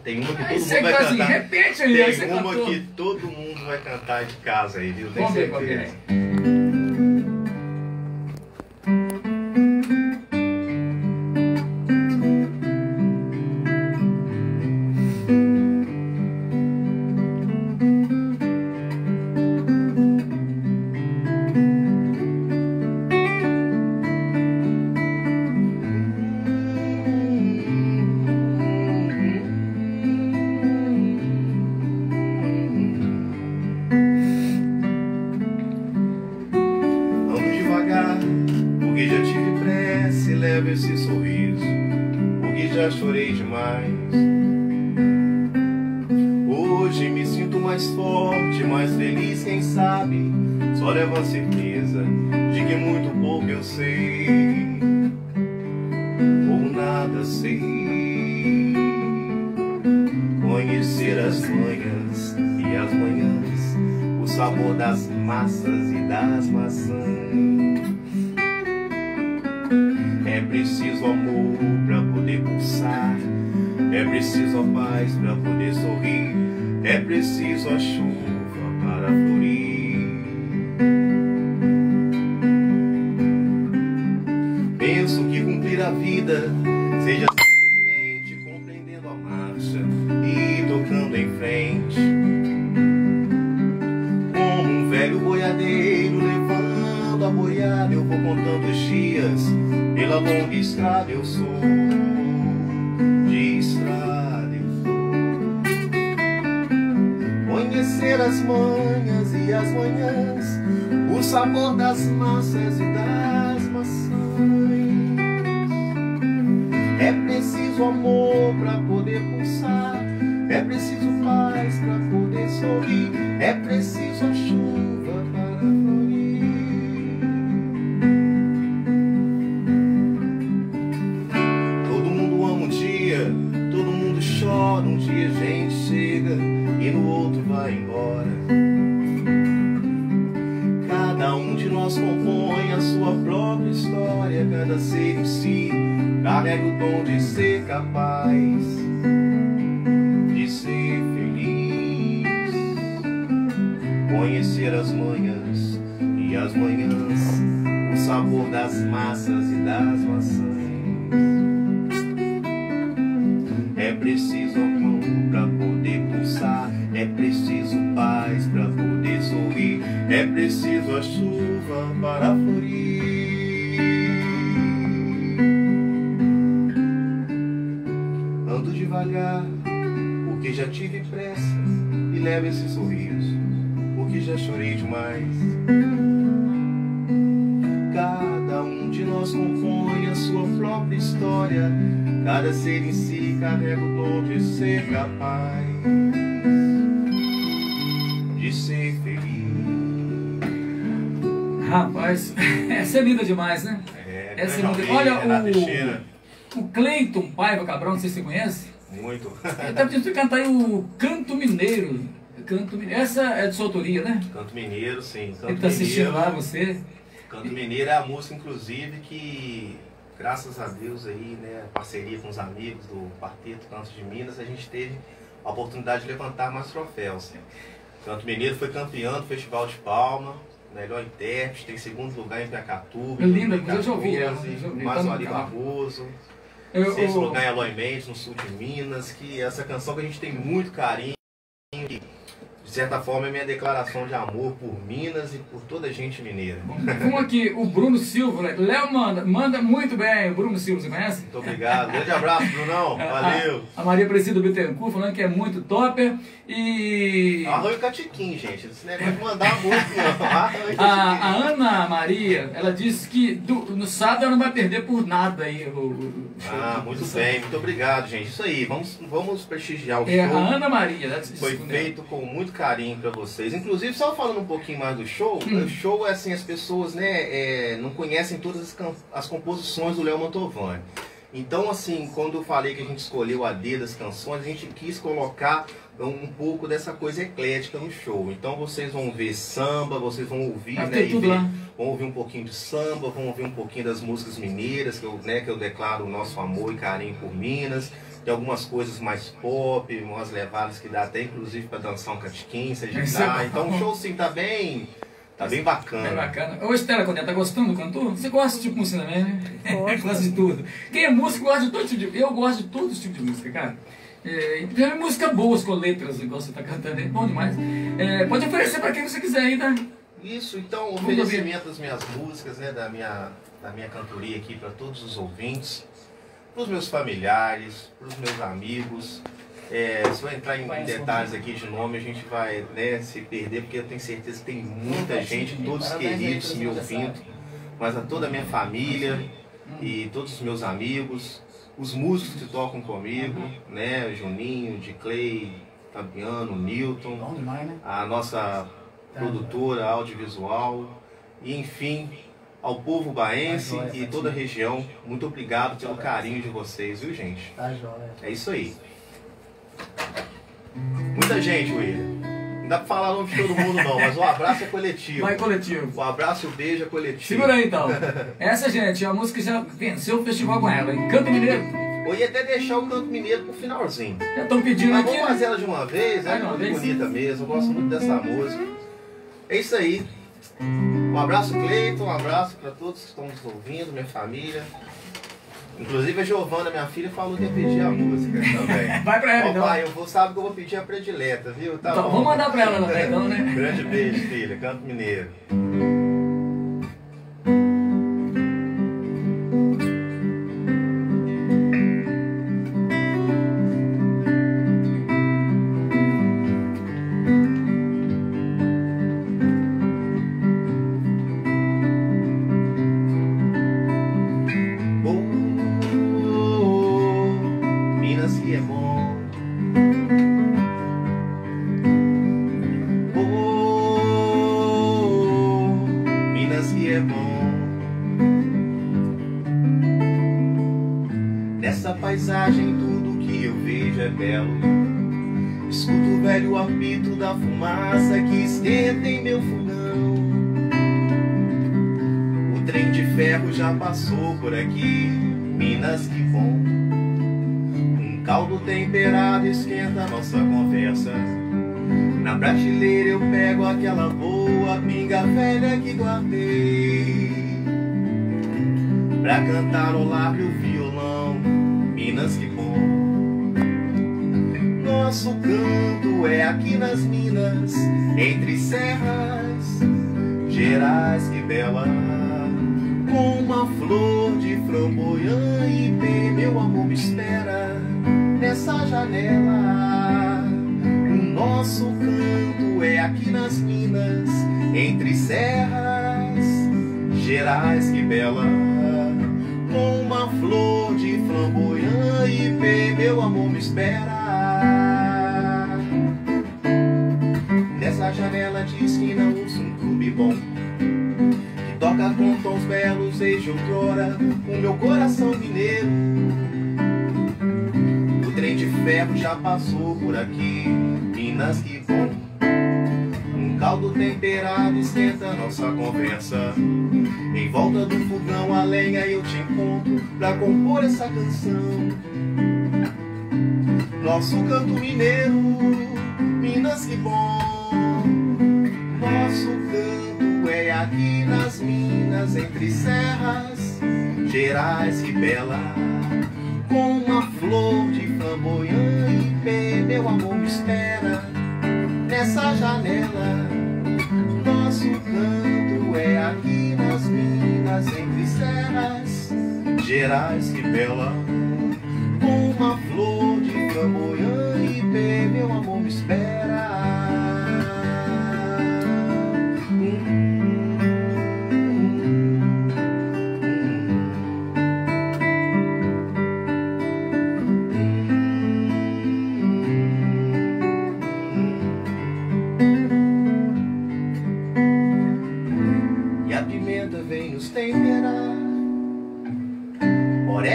[SPEAKER 4] tem uma que
[SPEAKER 3] Aí
[SPEAKER 4] todo
[SPEAKER 3] você
[SPEAKER 4] mundo vai
[SPEAKER 3] assim,
[SPEAKER 4] cantar.
[SPEAKER 3] repete aí, aí você
[SPEAKER 4] Tem uma
[SPEAKER 3] cantou.
[SPEAKER 4] que todo mundo vai cantar de casa aí, viu? Tem
[SPEAKER 3] Vamos ver
[SPEAKER 4] Pela longa estrada eu sou de estrada eu vou Conhecer as manhas e as manhãs O sabor das massas e das maçãs. É preciso amor pra poder pulsar capaz de ser feliz.
[SPEAKER 3] Rapaz, essa é linda demais, né?
[SPEAKER 4] É,
[SPEAKER 3] Essa é linda.
[SPEAKER 4] Almeida,
[SPEAKER 3] Olha o, o Cleiton Paiva Cabrão, não sei se você conhece.
[SPEAKER 4] muito.
[SPEAKER 3] Ele tá pedindo cantar aí o Canto Mineiro. Canto Mineiro. Essa é de sua autoria, né?
[SPEAKER 4] Canto Mineiro, sim. Canto
[SPEAKER 3] Ele tá assistindo
[SPEAKER 4] Mineiro,
[SPEAKER 3] lá, você.
[SPEAKER 4] Canto Mineiro é a música, inclusive, que, graças a Deus, aí, né, parceria com os amigos do Quarteto Cantos de Minas, a gente teve a oportunidade de levantar mais troféus. Canto Mineiro foi campeão do Festival de Palma, melhor intérprete, tem segundo lugar em Piacatuba.
[SPEAKER 3] É linda, eu já ouvi ela,
[SPEAKER 4] 2014,
[SPEAKER 3] eu já ouvi,
[SPEAKER 4] Mais um
[SPEAKER 3] canal.
[SPEAKER 4] Barroso.
[SPEAKER 3] Eu,
[SPEAKER 4] Sexto
[SPEAKER 3] eu-
[SPEAKER 4] lugar em Eloy Mendes, no sul de Minas, que essa canção que a gente tem muito carinho, que, de certa forma é minha declaração de amor por Minas e por toda a gente mineira.
[SPEAKER 3] Vamos aqui, o Bruno Silva. né? Léo manda, manda muito bem. O Bruno Silva, você conhece?
[SPEAKER 4] Muito obrigado. Grande abraço, Brunão. Valeu.
[SPEAKER 3] A, a Maria Aparecida Bittencourt falando que é muito topper. E.
[SPEAKER 4] Arranho Catiquim, gente. Esse negócio de mandar muito, não.
[SPEAKER 3] A, a. Ana Maria, ela disse que do- no sábado ela não vai perder por nada aí. O, o
[SPEAKER 4] Ah,
[SPEAKER 3] do-
[SPEAKER 4] muito
[SPEAKER 3] do
[SPEAKER 4] bem. Muito obrigado, gente. Isso aí. Vamos, vamos prestigiar o
[SPEAKER 3] É, a
[SPEAKER 4] show.
[SPEAKER 3] Ana Maria, ela
[SPEAKER 4] Foi feito com muito carinho pra vocês. Inclusive, só falando um pouquinho mais do show,
[SPEAKER 3] Hum.
[SPEAKER 4] o show é assim, as pessoas né, é, não conhecem todas as, as composições do Léo Mantovani. Então, assim, quando eu falei que a gente escolheu a D das canções, a gente quis colocar um pouco dessa coisa eclética no show. Então vocês vão ver samba, vocês vão ouvir, né, ver- vão ouvir um pouquinho de samba, vão ouvir um pouquinho das músicas mineiras, que eu, né, que eu declaro o nosso amor e carinho por Minas. Tem algumas coisas mais pop, umas levadas que dá até inclusive para dançar um catiquinho, se
[SPEAKER 3] é
[SPEAKER 4] agitar.
[SPEAKER 3] bom.
[SPEAKER 4] Então o show sim tá bem, tá bem bacana.
[SPEAKER 3] É bacana. Ô Estela, quando tá gostando do cantor? Você gosta de tipo música também, né? gosta de tudo. Quem é músico gosta de todo tipo de Eu gosto de todos os tipos de música, cara. É, e tem música boas com letras, igual você tá cantando, é bom demais. É, pode oferecer pra quem você quiser aí, tá?
[SPEAKER 4] Isso, então, oferecimento das minhas músicas, né, da minha, da minha cantoria aqui para todos os ouvintes, para os meus familiares, para os meus amigos. É, se eu entrar em detalhes aqui de nome, a gente vai né, se perder, porque eu tenho certeza que tem muita gente, todos queridos me ouvindo, mas a toda a minha família e todos os meus amigos, os músicos que tocam comigo, né, Juninho, de Clay, Fabiano, Newton,
[SPEAKER 3] demais, né?
[SPEAKER 4] a nossa produtora audiovisual e enfim ao povo baense
[SPEAKER 3] Tá joia,
[SPEAKER 4] e toda a região. Muito obrigado pelo carinho de vocês, viu gente?
[SPEAKER 3] Tá jóia.
[SPEAKER 4] É isso aí. Muita gente, William. Não dá pra falar o nome de todo mundo não, mas o abraço é coletivo.
[SPEAKER 3] Vai coletivo.
[SPEAKER 4] O abraço e o beijo é coletivo.
[SPEAKER 3] Segura aí então. Essa, gente, é a música que já venceu o festival com ela. Em Canto Mineiro.
[SPEAKER 4] Eu ia até deixar o canto mineiro pro finalzinho.
[SPEAKER 3] Já estão pedindo
[SPEAKER 4] Mas
[SPEAKER 3] aqui.
[SPEAKER 4] vamos
[SPEAKER 3] né?
[SPEAKER 4] fazer ela de uma vez, é
[SPEAKER 3] uma
[SPEAKER 4] muito
[SPEAKER 3] vez.
[SPEAKER 4] bonita mesmo, eu gosto muito dessa música. É isso aí. Um abraço, Cleiton, um abraço para todos que estão nos ouvindo, minha família. Inclusive a Giovana, minha filha, falou que ia pedir a música também.
[SPEAKER 3] Vai pra ela,
[SPEAKER 4] Ó,
[SPEAKER 3] então.
[SPEAKER 4] pai, eu vou, sabe que eu vou pedir a predileta, viu? Tá
[SPEAKER 3] Então,
[SPEAKER 4] bom.
[SPEAKER 3] vamos mandar pra ela então, né?
[SPEAKER 4] Grande beijo, filha. Canto Mineiro. Passou por aqui, Minas que bom. Um caldo temperado esquenta nossa conversa. Na prateleira eu pego aquela boa pinga velha que guardei Pra cantar o lábio violão, Minas que bom Nosso canto é aqui nas minas, entre serras Gerais que bela de ferro já passou por aqui. Minas que bom Um caldo temperado esquenta nossa conversa. Em volta do fogão a lenha eu te encontro Pra compor essa canção. Nosso canto mineiro Minas que bom Nosso canto é aqui nas minas Entre serras Gerais que bela com uma flor de flamboyant e pé, meu amor me espera nessa janela. Nosso canto é aqui nas minas, entre serras, gerais que bela.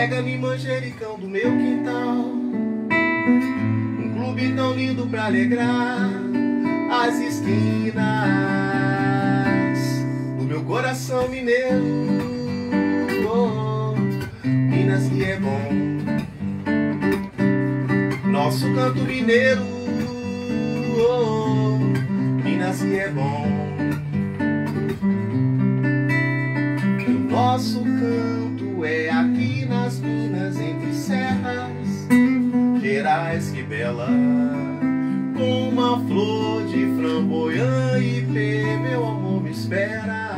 [SPEAKER 4] Orégano e manjericão do meu quintal. Um clube tão lindo pra alegrar As esquinas Do meu coração mineiro. Oh, Minas que é bom. Nosso canto mineiro. Oh, Minas que é bom. Nosso canto é aqui gerais que bela, com uma flor de framboyant e pê, meu amor me espera.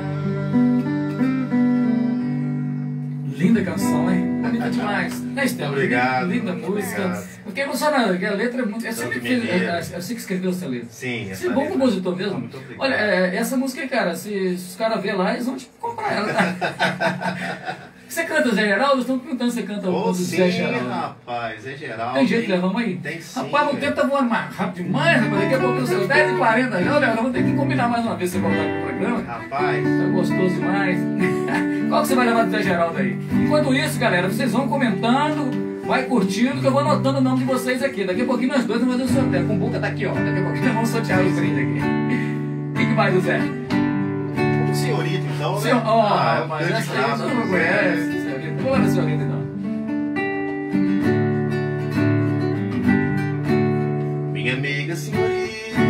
[SPEAKER 3] Linda canção, hein? Bonita demais. Né, Estela?
[SPEAKER 4] Obrigado,
[SPEAKER 3] Linda música.
[SPEAKER 4] obrigado.
[SPEAKER 3] Fiquei emocionado, porque a letra é muito. Eu sempre fiz,
[SPEAKER 4] mineiro.
[SPEAKER 3] eu, eu sei que escreveu essa letra.
[SPEAKER 4] Sim,
[SPEAKER 3] Você é bom compositor mesmo?
[SPEAKER 4] Muito obrigado.
[SPEAKER 3] Olha, é, essa música cara, se, se os caras verem lá, eles vão te comprar ela. Tá? você canta Zé Geraldo? Estão perguntando se você canta
[SPEAKER 4] Ô,
[SPEAKER 3] o do
[SPEAKER 4] sim,
[SPEAKER 3] Zé Geraldo.
[SPEAKER 4] rapaz, é geral.
[SPEAKER 3] Tem jeito, Léo, vamos aí.
[SPEAKER 4] Tem sim.
[SPEAKER 3] Rapaz, o tempo tá voando mais rápido demais, rapaz. Daqui a pouco são 10h40 já, Léo. Vamos ter que combinar mais uma vez você voltar pro programa.
[SPEAKER 4] Rapaz,
[SPEAKER 3] Tá gostoso demais. Qual que você vai levar do Zé Geraldo aí? Enquanto isso, galera, vocês vão comentando, vai curtindo, que eu vou anotando o nome de vocês aqui. Daqui a pouquinho nós dois vamos fazer o sorteio. Com boca tá aqui, ó. Daqui a pouquinho nós vamos sortear os brindes aqui. O que, que vai do Zé?
[SPEAKER 4] Então, né?
[SPEAKER 3] Ó,
[SPEAKER 4] ah, é
[SPEAKER 3] mas essa aí você não
[SPEAKER 4] né?
[SPEAKER 3] conhece. senhorita. Bora, senhorita, então.
[SPEAKER 4] Minha amiga senhorita,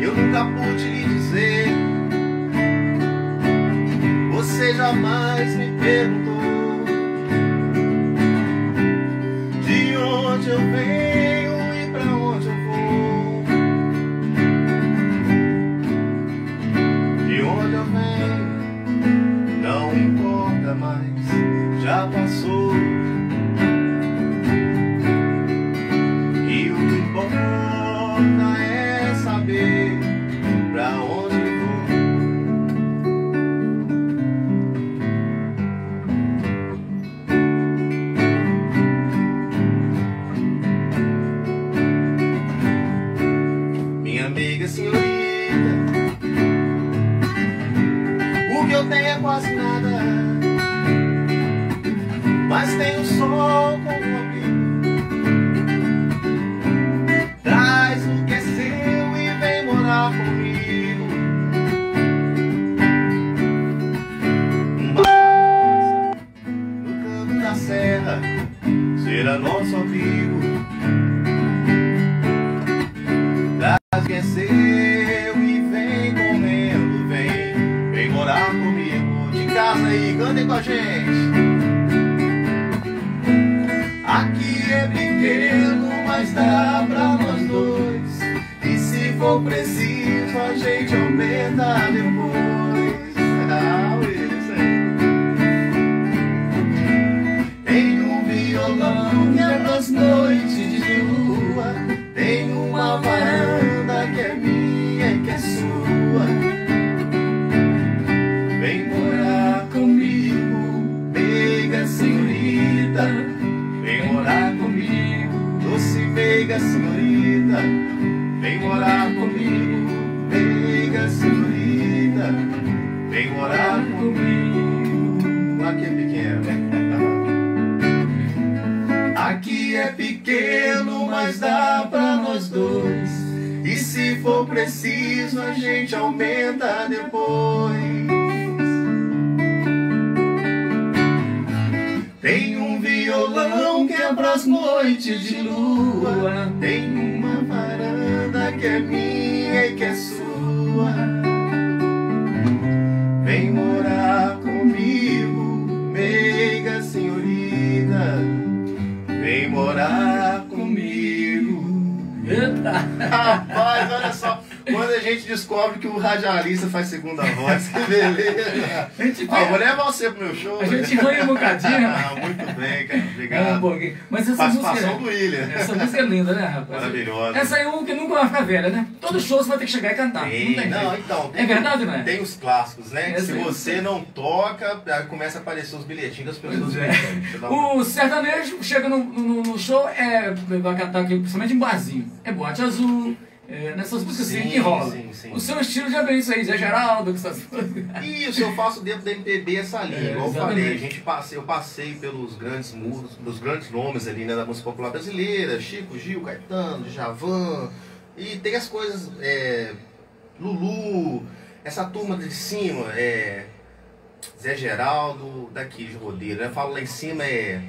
[SPEAKER 4] eu nunca pude lhe dizer. Você jamais me perguntou de onde eu venho já passou. Tem um violão que é pras noites de lua. Tem uma varanda que é minha e que é sua. Vem morar comigo, meiga senhorita. Vem morar comigo.
[SPEAKER 3] Eita!
[SPEAKER 4] Rapaz, olha só. A gente descobre que o radialista faz segunda voz, que beleza.
[SPEAKER 3] A gente,
[SPEAKER 4] Ah, vou levar você pro meu show.
[SPEAKER 3] a gente ranha um bocadinho.
[SPEAKER 4] Ah, muito bem, cara.
[SPEAKER 3] É, um
[SPEAKER 4] Obrigado.
[SPEAKER 3] Mas essa música.
[SPEAKER 4] Participação do William.
[SPEAKER 3] Essa música é linda, né, rapaz?
[SPEAKER 4] Maravilhosa.
[SPEAKER 3] Essa é um que nunca vai ficar velha, né? Todo show você vai ter que chegar e cantar. não
[SPEAKER 4] Tem,
[SPEAKER 3] tem
[SPEAKER 4] não, então.
[SPEAKER 3] É verdade, não é?
[SPEAKER 4] Tem os clássicos, né?
[SPEAKER 3] É,
[SPEAKER 4] Se
[SPEAKER 3] sim.
[SPEAKER 4] você não toca, começa a aparecer os bilhetinhos das pessoas.
[SPEAKER 3] É.
[SPEAKER 4] uma-
[SPEAKER 3] O sertanejo chega no, no, no show, é, vai cantar aqui, principalmente em barzinho. É boate azul, é, nessas músicas assim
[SPEAKER 4] Sim,
[SPEAKER 3] que rola.
[SPEAKER 4] sim, sim.
[SPEAKER 3] O seu estilo já vem isso aí, Zé Geraldo, essas coisas.
[SPEAKER 4] Isso, eu faço dentro da MPB essa linha,
[SPEAKER 3] É,
[SPEAKER 4] igual eu falei. A gente passei, eu passei pelos grandes muros, dos grandes nomes ali né, da música popular brasileira, Chico, Gil, Caetano, Djavan, e tem as coisas, é, Lulu, essa turma de cima, é, Zé Geraldo, daqui de Rodeiro, né? Eu falo lá em cima é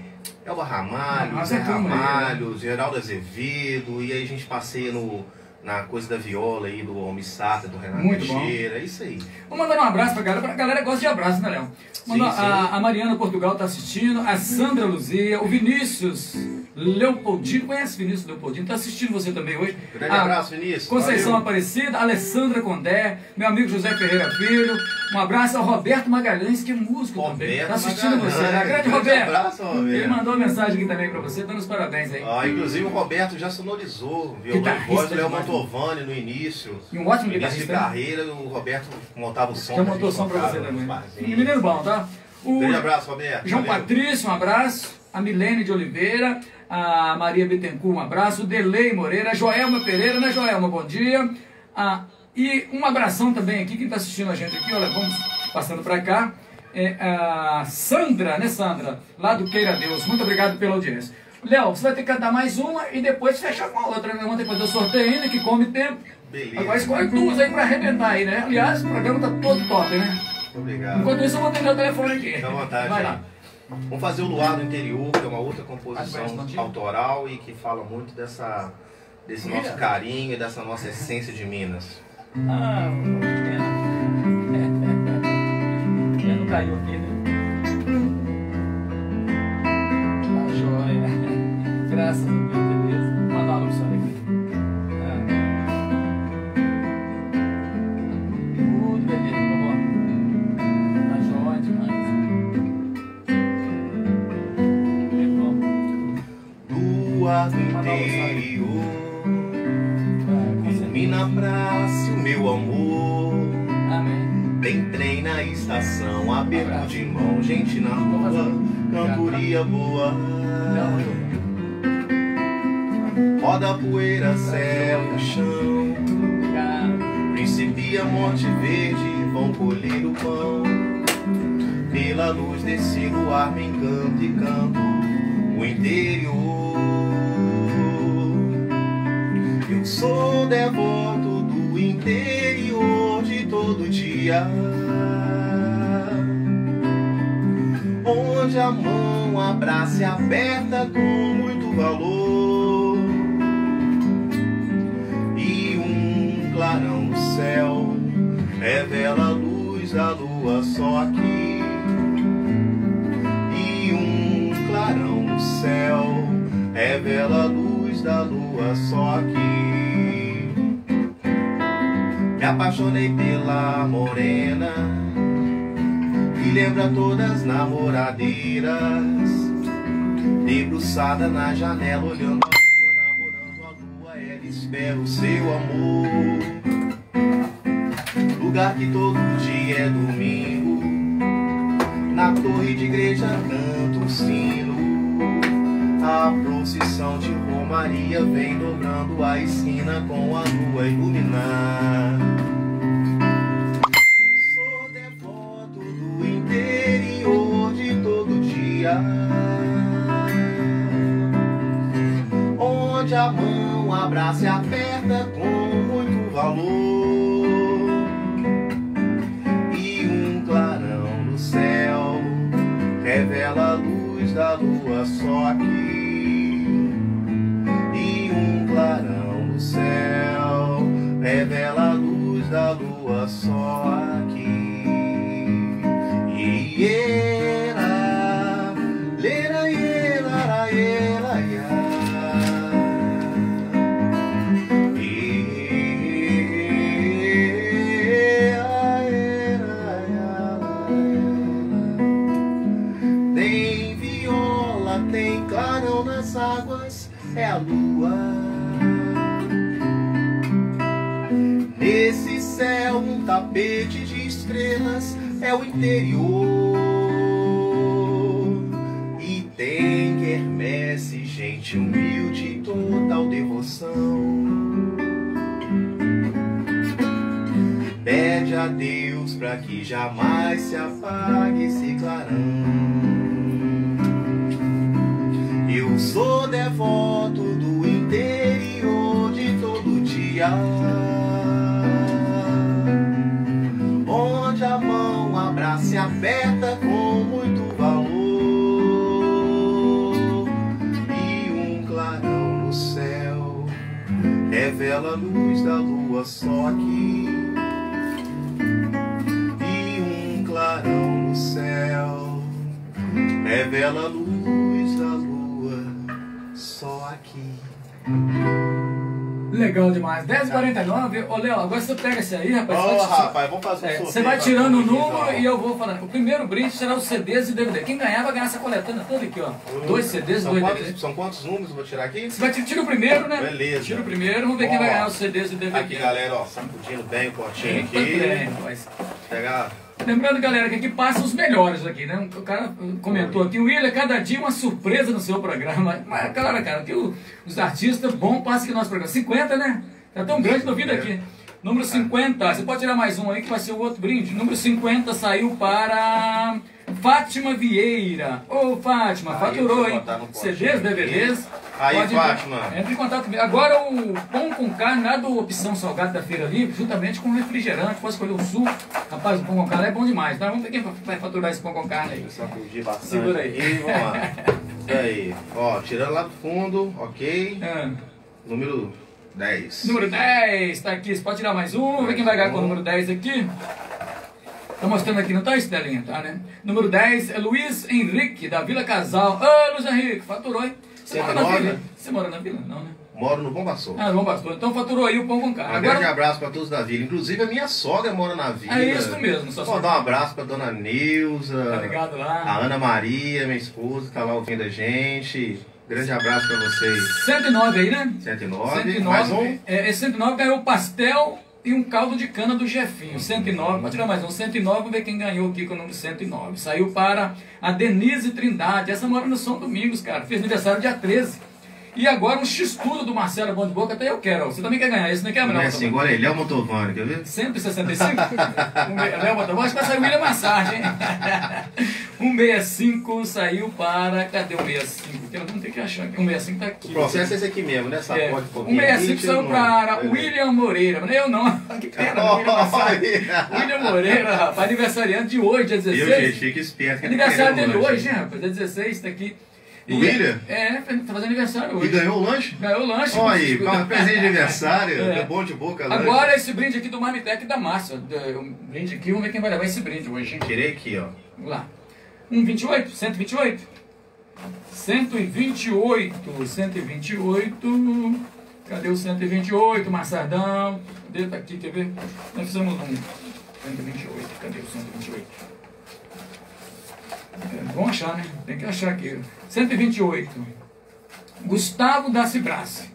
[SPEAKER 4] Elba Ramalho,
[SPEAKER 3] Ah,
[SPEAKER 4] Zé
[SPEAKER 3] aí, né?
[SPEAKER 4] Ramalho, Geraldo Azevedo, e aí a gente passeia no, na coisa da viola aí, do Almissata, do Renato
[SPEAKER 3] Muito.
[SPEAKER 4] Teixeira, é isso aí.
[SPEAKER 3] Vou mandar um abraço pra galera. A galera gosta de abraço, né, Léo? Manda-
[SPEAKER 4] Sim, sim.
[SPEAKER 3] A, a Mariana Portugal tá assistindo, a Sandra Luzia, o Vinícius Leopoldino. Conhece Vinícius Leopoldino? Tá assistindo você também hoje.
[SPEAKER 4] Grande
[SPEAKER 3] A
[SPEAKER 4] abraço, Vinícius.
[SPEAKER 3] Conceição
[SPEAKER 4] Valeu.
[SPEAKER 3] Aparecida, Alessandra Condé, meu amigo José Ferreira Filho. Um abraço ao Roberto Magalhães, que é músico também.
[SPEAKER 4] Roberto
[SPEAKER 3] Tá assistindo
[SPEAKER 4] Magalhães.
[SPEAKER 3] você, né? Grande
[SPEAKER 4] Grande
[SPEAKER 3] Roberto.
[SPEAKER 4] abraço, Roberto.
[SPEAKER 3] Ele mandou uma mensagem aqui também pra você, dando os parabéns aí.
[SPEAKER 4] Ah, inclusive o Roberto já sonorizou e
[SPEAKER 3] Guitarrista
[SPEAKER 4] voz do Léo
[SPEAKER 3] demais.
[SPEAKER 4] Mantovani no início.
[SPEAKER 3] E um ótimo
[SPEAKER 4] início de
[SPEAKER 3] guitarrista. né?
[SPEAKER 4] carreira, o Roberto montava o som.
[SPEAKER 3] Já
[SPEAKER 4] pra
[SPEAKER 3] montou
[SPEAKER 4] gente
[SPEAKER 3] som pra você também.
[SPEAKER 4] barzinhos.
[SPEAKER 3] Menino bom, tá? O
[SPEAKER 4] Grande abraço, Roberto.
[SPEAKER 3] João
[SPEAKER 4] Valeu.
[SPEAKER 3] Patrício, um abraço. A Milene de Oliveira. A Maria Bittencourt, um abraço. O Delei Moreira. A Joelma Pereira, né, Joelma? Bom dia. Ah, e um abração também aqui, quem está assistindo a gente aqui, olha, vamos passando para cá. É a Sandra, né, Sandra? Lá do Queira Deus. Muito obrigado pela audiência. Léo, você vai ter que cantar mais uma e depois fechar com a outra. né? Vamos ter que fazer o sorteio ainda, que come tempo.
[SPEAKER 4] Beleza.
[SPEAKER 3] Agora escolhe duas aí para arrebentar aí, né? Aliás, o programa tá todo top, né?
[SPEAKER 4] Obrigado.
[SPEAKER 3] Enquanto isso, eu vou atender o telefone aqui.
[SPEAKER 4] Fica à vontade.
[SPEAKER 3] Vai lá.
[SPEAKER 4] Vamos fazer o Luar do Interior, que é uma outra composição autoral e que fala muito dessa, desse nosso carinho e dessa nossa essência de Minas.
[SPEAKER 3] Ah, pena. Pena não caiu aqui, né? Tá joia. Graças a Deus,
[SPEAKER 4] estação, aperto de mão, gente na rua, cantoria boa. Roda poeira, céu chão. Principia monte verde, vão colher o pão. Pela luz desse luar me encanto e canto o interior. Eu sou devoto do interior de todo dia onde a mão abraça e aperta com muito valor. E um clarão no céu revela a luz da lua só aqui. E um clarão no céu revela a luz da lua só aqui. Me apaixonei pela morena lembra todas namoradeiras, debruçada na janela, olhando a lua, namorando a lua, ela espera o seu amor. Lugar que todo dia é domingo, na torre de igreja canta um sino. A procissão de Romaria vem dobrando a esquina com a lua iluminar. Mão abraça e aperta com muito valor. E um clarão no céu revela a luz da lua só aqui. E um clarão no céu revela a luz da lua só aqui. Tapete de estrelas, é o interior. E tem quermesse, gente humilde, e total devoção. Pede a Deus pra que jamais se apague esse clarão. Eu sou devoto revela a luz da lua só aqui. E um clarão no céu revela a luz
[SPEAKER 3] Legal demais. 10h49. Ô, Léo, agora você pega esse aí, rapaz. Vai-
[SPEAKER 4] rapaz, vamos fazer um
[SPEAKER 3] É,
[SPEAKER 4] sorteio.
[SPEAKER 3] você vai tirando o
[SPEAKER 4] aqui,
[SPEAKER 3] número
[SPEAKER 4] então.
[SPEAKER 3] e eu vou falando. O primeiro brinde será os CDs e DVD. Quem ganhar vai ganhar essa coletânea toda aqui, ó. Dois CDs e dois
[SPEAKER 4] quantos,
[SPEAKER 3] DVDs.
[SPEAKER 4] São quantos números eu vou tirar aqui?
[SPEAKER 3] Você vai tirar tira o primeiro, né?
[SPEAKER 4] Beleza.
[SPEAKER 3] Tira o primeiro, vamos ver quem vai ganhar os CDs e DVD.
[SPEAKER 4] Aqui, galera, ó, sacudindo bem o potinho
[SPEAKER 3] Muito bem,
[SPEAKER 4] aqui.
[SPEAKER 3] rapaz.
[SPEAKER 4] Pegar.
[SPEAKER 3] Lembrando, galera, que aqui passa os melhores aqui, né? O cara comentou aqui, William, cada dia uma surpresa no seu programa. Mas, claro, cara, o- os artistas bons passam aqui no nosso programa. 50, né? Tá tão grande no ouvido aqui. Número 50, você pode tirar mais um aí que vai ser o outro brinde. Número 50 saiu para Fátima Vieira. Ô, Fátima,
[SPEAKER 4] Aí,
[SPEAKER 3] faturou, hein? CDs. DVDs.
[SPEAKER 4] Aí,
[SPEAKER 3] Pode-
[SPEAKER 4] Fátima.
[SPEAKER 3] Entre em contato comigo. Agora o pão com carne lá do Opção Salgado da Feira Livre, juntamente com refrigerante, pode escolher o suco. Rapaz, o pão com carne é bom demais. Então vamos ver quem vai faturar esse pão com carne aí.
[SPEAKER 4] Sacudir bastante.
[SPEAKER 3] Segura aí.
[SPEAKER 4] aqui, vamos lá. E aí, ó, tirando lá do fundo, ok.
[SPEAKER 3] Ah,
[SPEAKER 4] Número 10.
[SPEAKER 3] número 10, tá aqui. Você pode tirar mais um. Ver quem vai ganhar com o número 10 aqui. Tá mostrando aqui, não tá, Estelinha? Tá, né? Número 10 é Luiz Henrique, da Vila Casal. Ô, Luiz Henrique, faturou, hein? Você mora na
[SPEAKER 4] 109?
[SPEAKER 3] vila? Você mora na vila? Não, né?
[SPEAKER 4] Moro no Bom Pastor.
[SPEAKER 3] Ah, não, pastor. Então faturou aí o pão com carne.
[SPEAKER 4] Um grande
[SPEAKER 3] Agora,
[SPEAKER 4] abraço pra todos da vila. Inclusive a minha sogra mora na vila.
[SPEAKER 3] é isso mesmo. Só
[SPEAKER 4] Vou dar um abraço pra dona Neuza.
[SPEAKER 3] Tá ligado lá?
[SPEAKER 4] A Ana Maria, minha esposa, que tá lá ouvindo a gente. Grande abraço pra vocês.
[SPEAKER 3] 109 aí, né?
[SPEAKER 4] 109. Mais um.
[SPEAKER 3] É, esse 109 ganhou pastel e um caldo de cana do Jefinho. 109, pode tirar mais um. 109, vamos ver quem ganhou aqui com o número 109. Saiu para a Denise Trindade. Essa mora no São Domingos, cara. Fez aniversário dia 13. E agora um X-Tudo do Marcelo Bom de Boca, até eu quero. Você também quer ganhar esse, não quer,
[SPEAKER 4] Não
[SPEAKER 3] não?
[SPEAKER 4] é assim, agora ele é o Motovani, quer ver?
[SPEAKER 3] 165? um, me- Léo Botafogo, acho que vai sair o William Massagem, hein? 165 saiu para. Cadê o 65? Porque nós vamos ter que achar aqui. O 65 tá aqui.
[SPEAKER 4] O processo é esse aqui mesmo, né? Essa
[SPEAKER 3] É,
[SPEAKER 4] porta
[SPEAKER 3] o 65 saiu para
[SPEAKER 4] o
[SPEAKER 3] William Moreira. Mas eu não. Que pena, William Massagem. William Moreira, rapaz, aniversariante de hoje, dia
[SPEAKER 4] Viu,
[SPEAKER 3] 16.
[SPEAKER 4] gente? Fica esperto.
[SPEAKER 3] Aniversário dele hoje, né, rapaz? Dia 16, tá aqui.
[SPEAKER 4] O William?
[SPEAKER 3] É, tá fazendo aniversário
[SPEAKER 4] E
[SPEAKER 3] hoje.
[SPEAKER 4] ganhou o lanche?
[SPEAKER 3] Ganhou o lanche.
[SPEAKER 4] Olha aí, presente de aniversário,
[SPEAKER 3] É.
[SPEAKER 4] é bom de boca, lanche.
[SPEAKER 3] Agora esse brinde aqui do Marmitec da Márcia. Um brinde aqui, vamos ver quem vai levar esse brinde hoje. hein?
[SPEAKER 4] Tirei aqui, ó.
[SPEAKER 3] Vamos lá. 128, 128. 128, 128. Cadê o 128, Massardão? Cadê? Tá aqui, quer ver? Nós fizemos um 128. Cadê o 128? É bom achar, né? Tem que achar aqui. 128. Gustavo da Cibrace.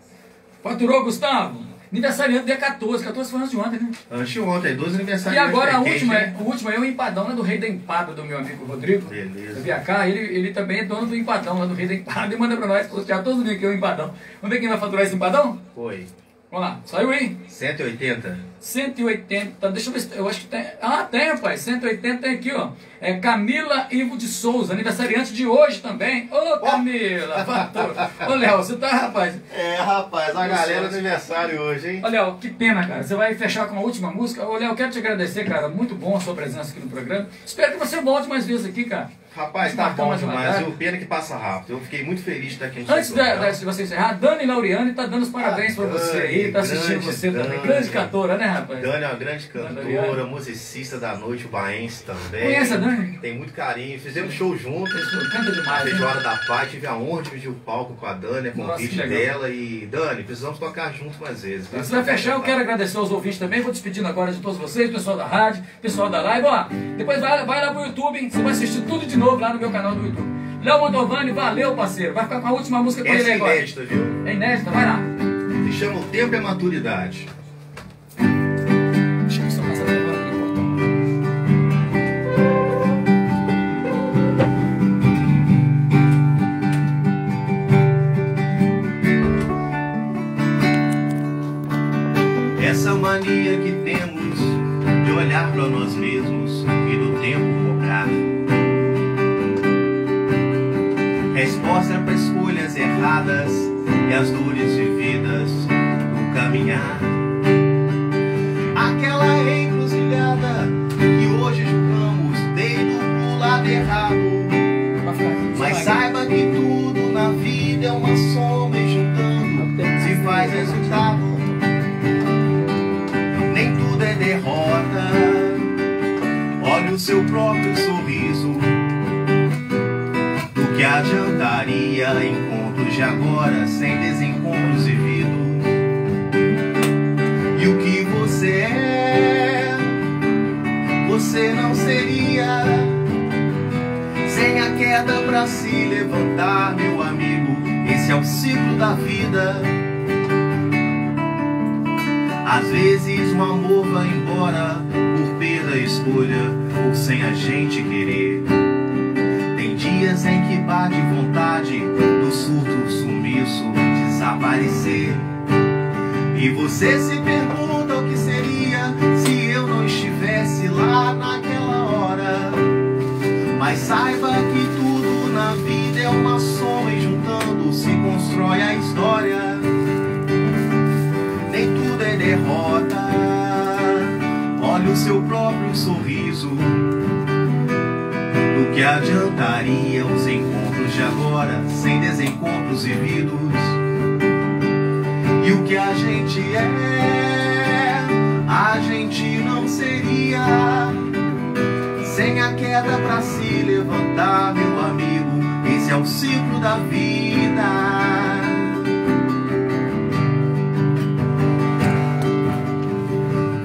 [SPEAKER 3] Faturou, Gustavo? Aniversariante dia 14, 14 foi antes de ontem, né?
[SPEAKER 4] Antes de ontem, 12 aniversários.
[SPEAKER 3] E agora a última, é, o último é o empadão né, do Rei da Empada do meu amigo Rodrigo.
[SPEAKER 4] Beleza.
[SPEAKER 3] Via cá, ele, ele também é dono do empadão lá do Rei da Empada e manda pra nós postear todos os dias que é o empadão. Vamos ver quem vai faturar esse empadão?
[SPEAKER 4] Foi.
[SPEAKER 3] Vamos lá, saiu aí.
[SPEAKER 4] 180.
[SPEAKER 3] 180, deixa eu ver se eu acho que tem. Ah, tem, rapaz. 180 tem aqui, ó. É Camila Ivo de Souza, aniversariante de hoje também. Ô, Camila, fatura. Ô, Léo, você tá, rapaz?
[SPEAKER 4] É, rapaz, a galera do aniversário hoje, hein?
[SPEAKER 3] Ô, Léo, que pena, cara. Você vai fechar com a última música. Ô, Léo, quero te agradecer, cara. Muito bom a sua presença aqui no programa. Espero que você volte mais vezes aqui, cara.
[SPEAKER 4] Rapaz, tá bom demais. O pena que passa rápido. Eu fiquei muito feliz de estar aqui
[SPEAKER 3] Antes de, de você encerrar, Dani Lauriane tá dando os parabéns ah, pra você aí, tá assistindo você
[SPEAKER 4] Dani,
[SPEAKER 3] também. Grande cantora, né, rapaz?
[SPEAKER 4] Dani é uma grande cantora, musicista da noite, o baense também.
[SPEAKER 3] Conhece a Dani?
[SPEAKER 4] Tem muito carinho. Fizemos show juntos.
[SPEAKER 3] Canta demais.
[SPEAKER 4] Feijoada da Paz, tive a honra de dividir o palco com a Dani, a convite Nossa, dela. E, Dani, precisamos tocar juntos mais vezes.
[SPEAKER 3] Você vai fechar, eu quero agradecer aos ouvintes também. Vou despedindo agora de todos vocês, pessoal da rádio, pessoal da live. Ó, depois vai, vai lá pro YouTube, hein? Você vai assistir tudo de novo lá no meu canal do YouTube. Léo Mondovani, valeu, parceiro. Vai ficar com a última música com
[SPEAKER 4] Essa
[SPEAKER 3] ele
[SPEAKER 4] é
[SPEAKER 3] agora.
[SPEAKER 4] inédita, viu?
[SPEAKER 3] É inédita, vai lá.
[SPEAKER 4] Se chama O Tempo é Maturidade. Resposta para escolhas erradas e as dores vividas no caminhar. Aquela encruzilhada que hoje julgamos dedo pro lado errado. Mas saiba que tudo na vida é uma soma e juntando se faz resultado. Nem tudo é derrota. Olha o seu próprio sorriso. O que encontros de agora sem desencontros vividos? E o que você é, você não seria. Sem a queda pra se levantar, meu amigo, esse é o ciclo da vida. Às vezes o amor vai embora por perda escolha ou sem a gente querer. Dias em que bate vontade do surto sumiço desaparecer. E você se pergunta o que seria se eu não estivesse lá naquela hora. Mas saiba que tudo na vida é uma soma e juntando se constrói a história. Nem tudo é derrota. Olha o seu próprio sorriso. Que adiantaria os encontros de agora sem desencontros vividos? E o que a gente é, a gente não seria. Sem a queda pra se levantar, meu amigo, esse é o ciclo da vida.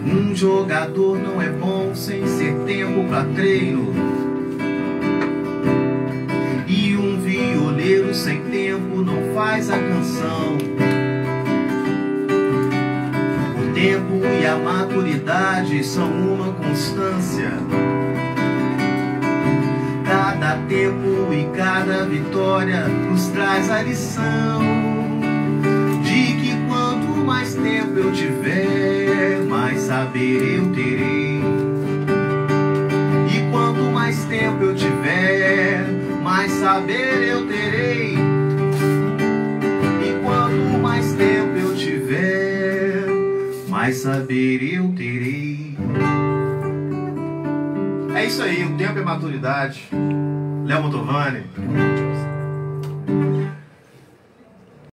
[SPEAKER 4] Um jogador não é bom sem ser tempo pra treino. Tempo não faz a canção. O tempo e a maturidade são uma constância. Cada tempo e cada vitória nos traz a lição de que quanto mais tempo eu tiver, mais saber eu terei. E quanto mais tempo eu tiver, mais saber eu mais saber eu terei. É isso aí, o tempo é maturidade. Léo Motovani.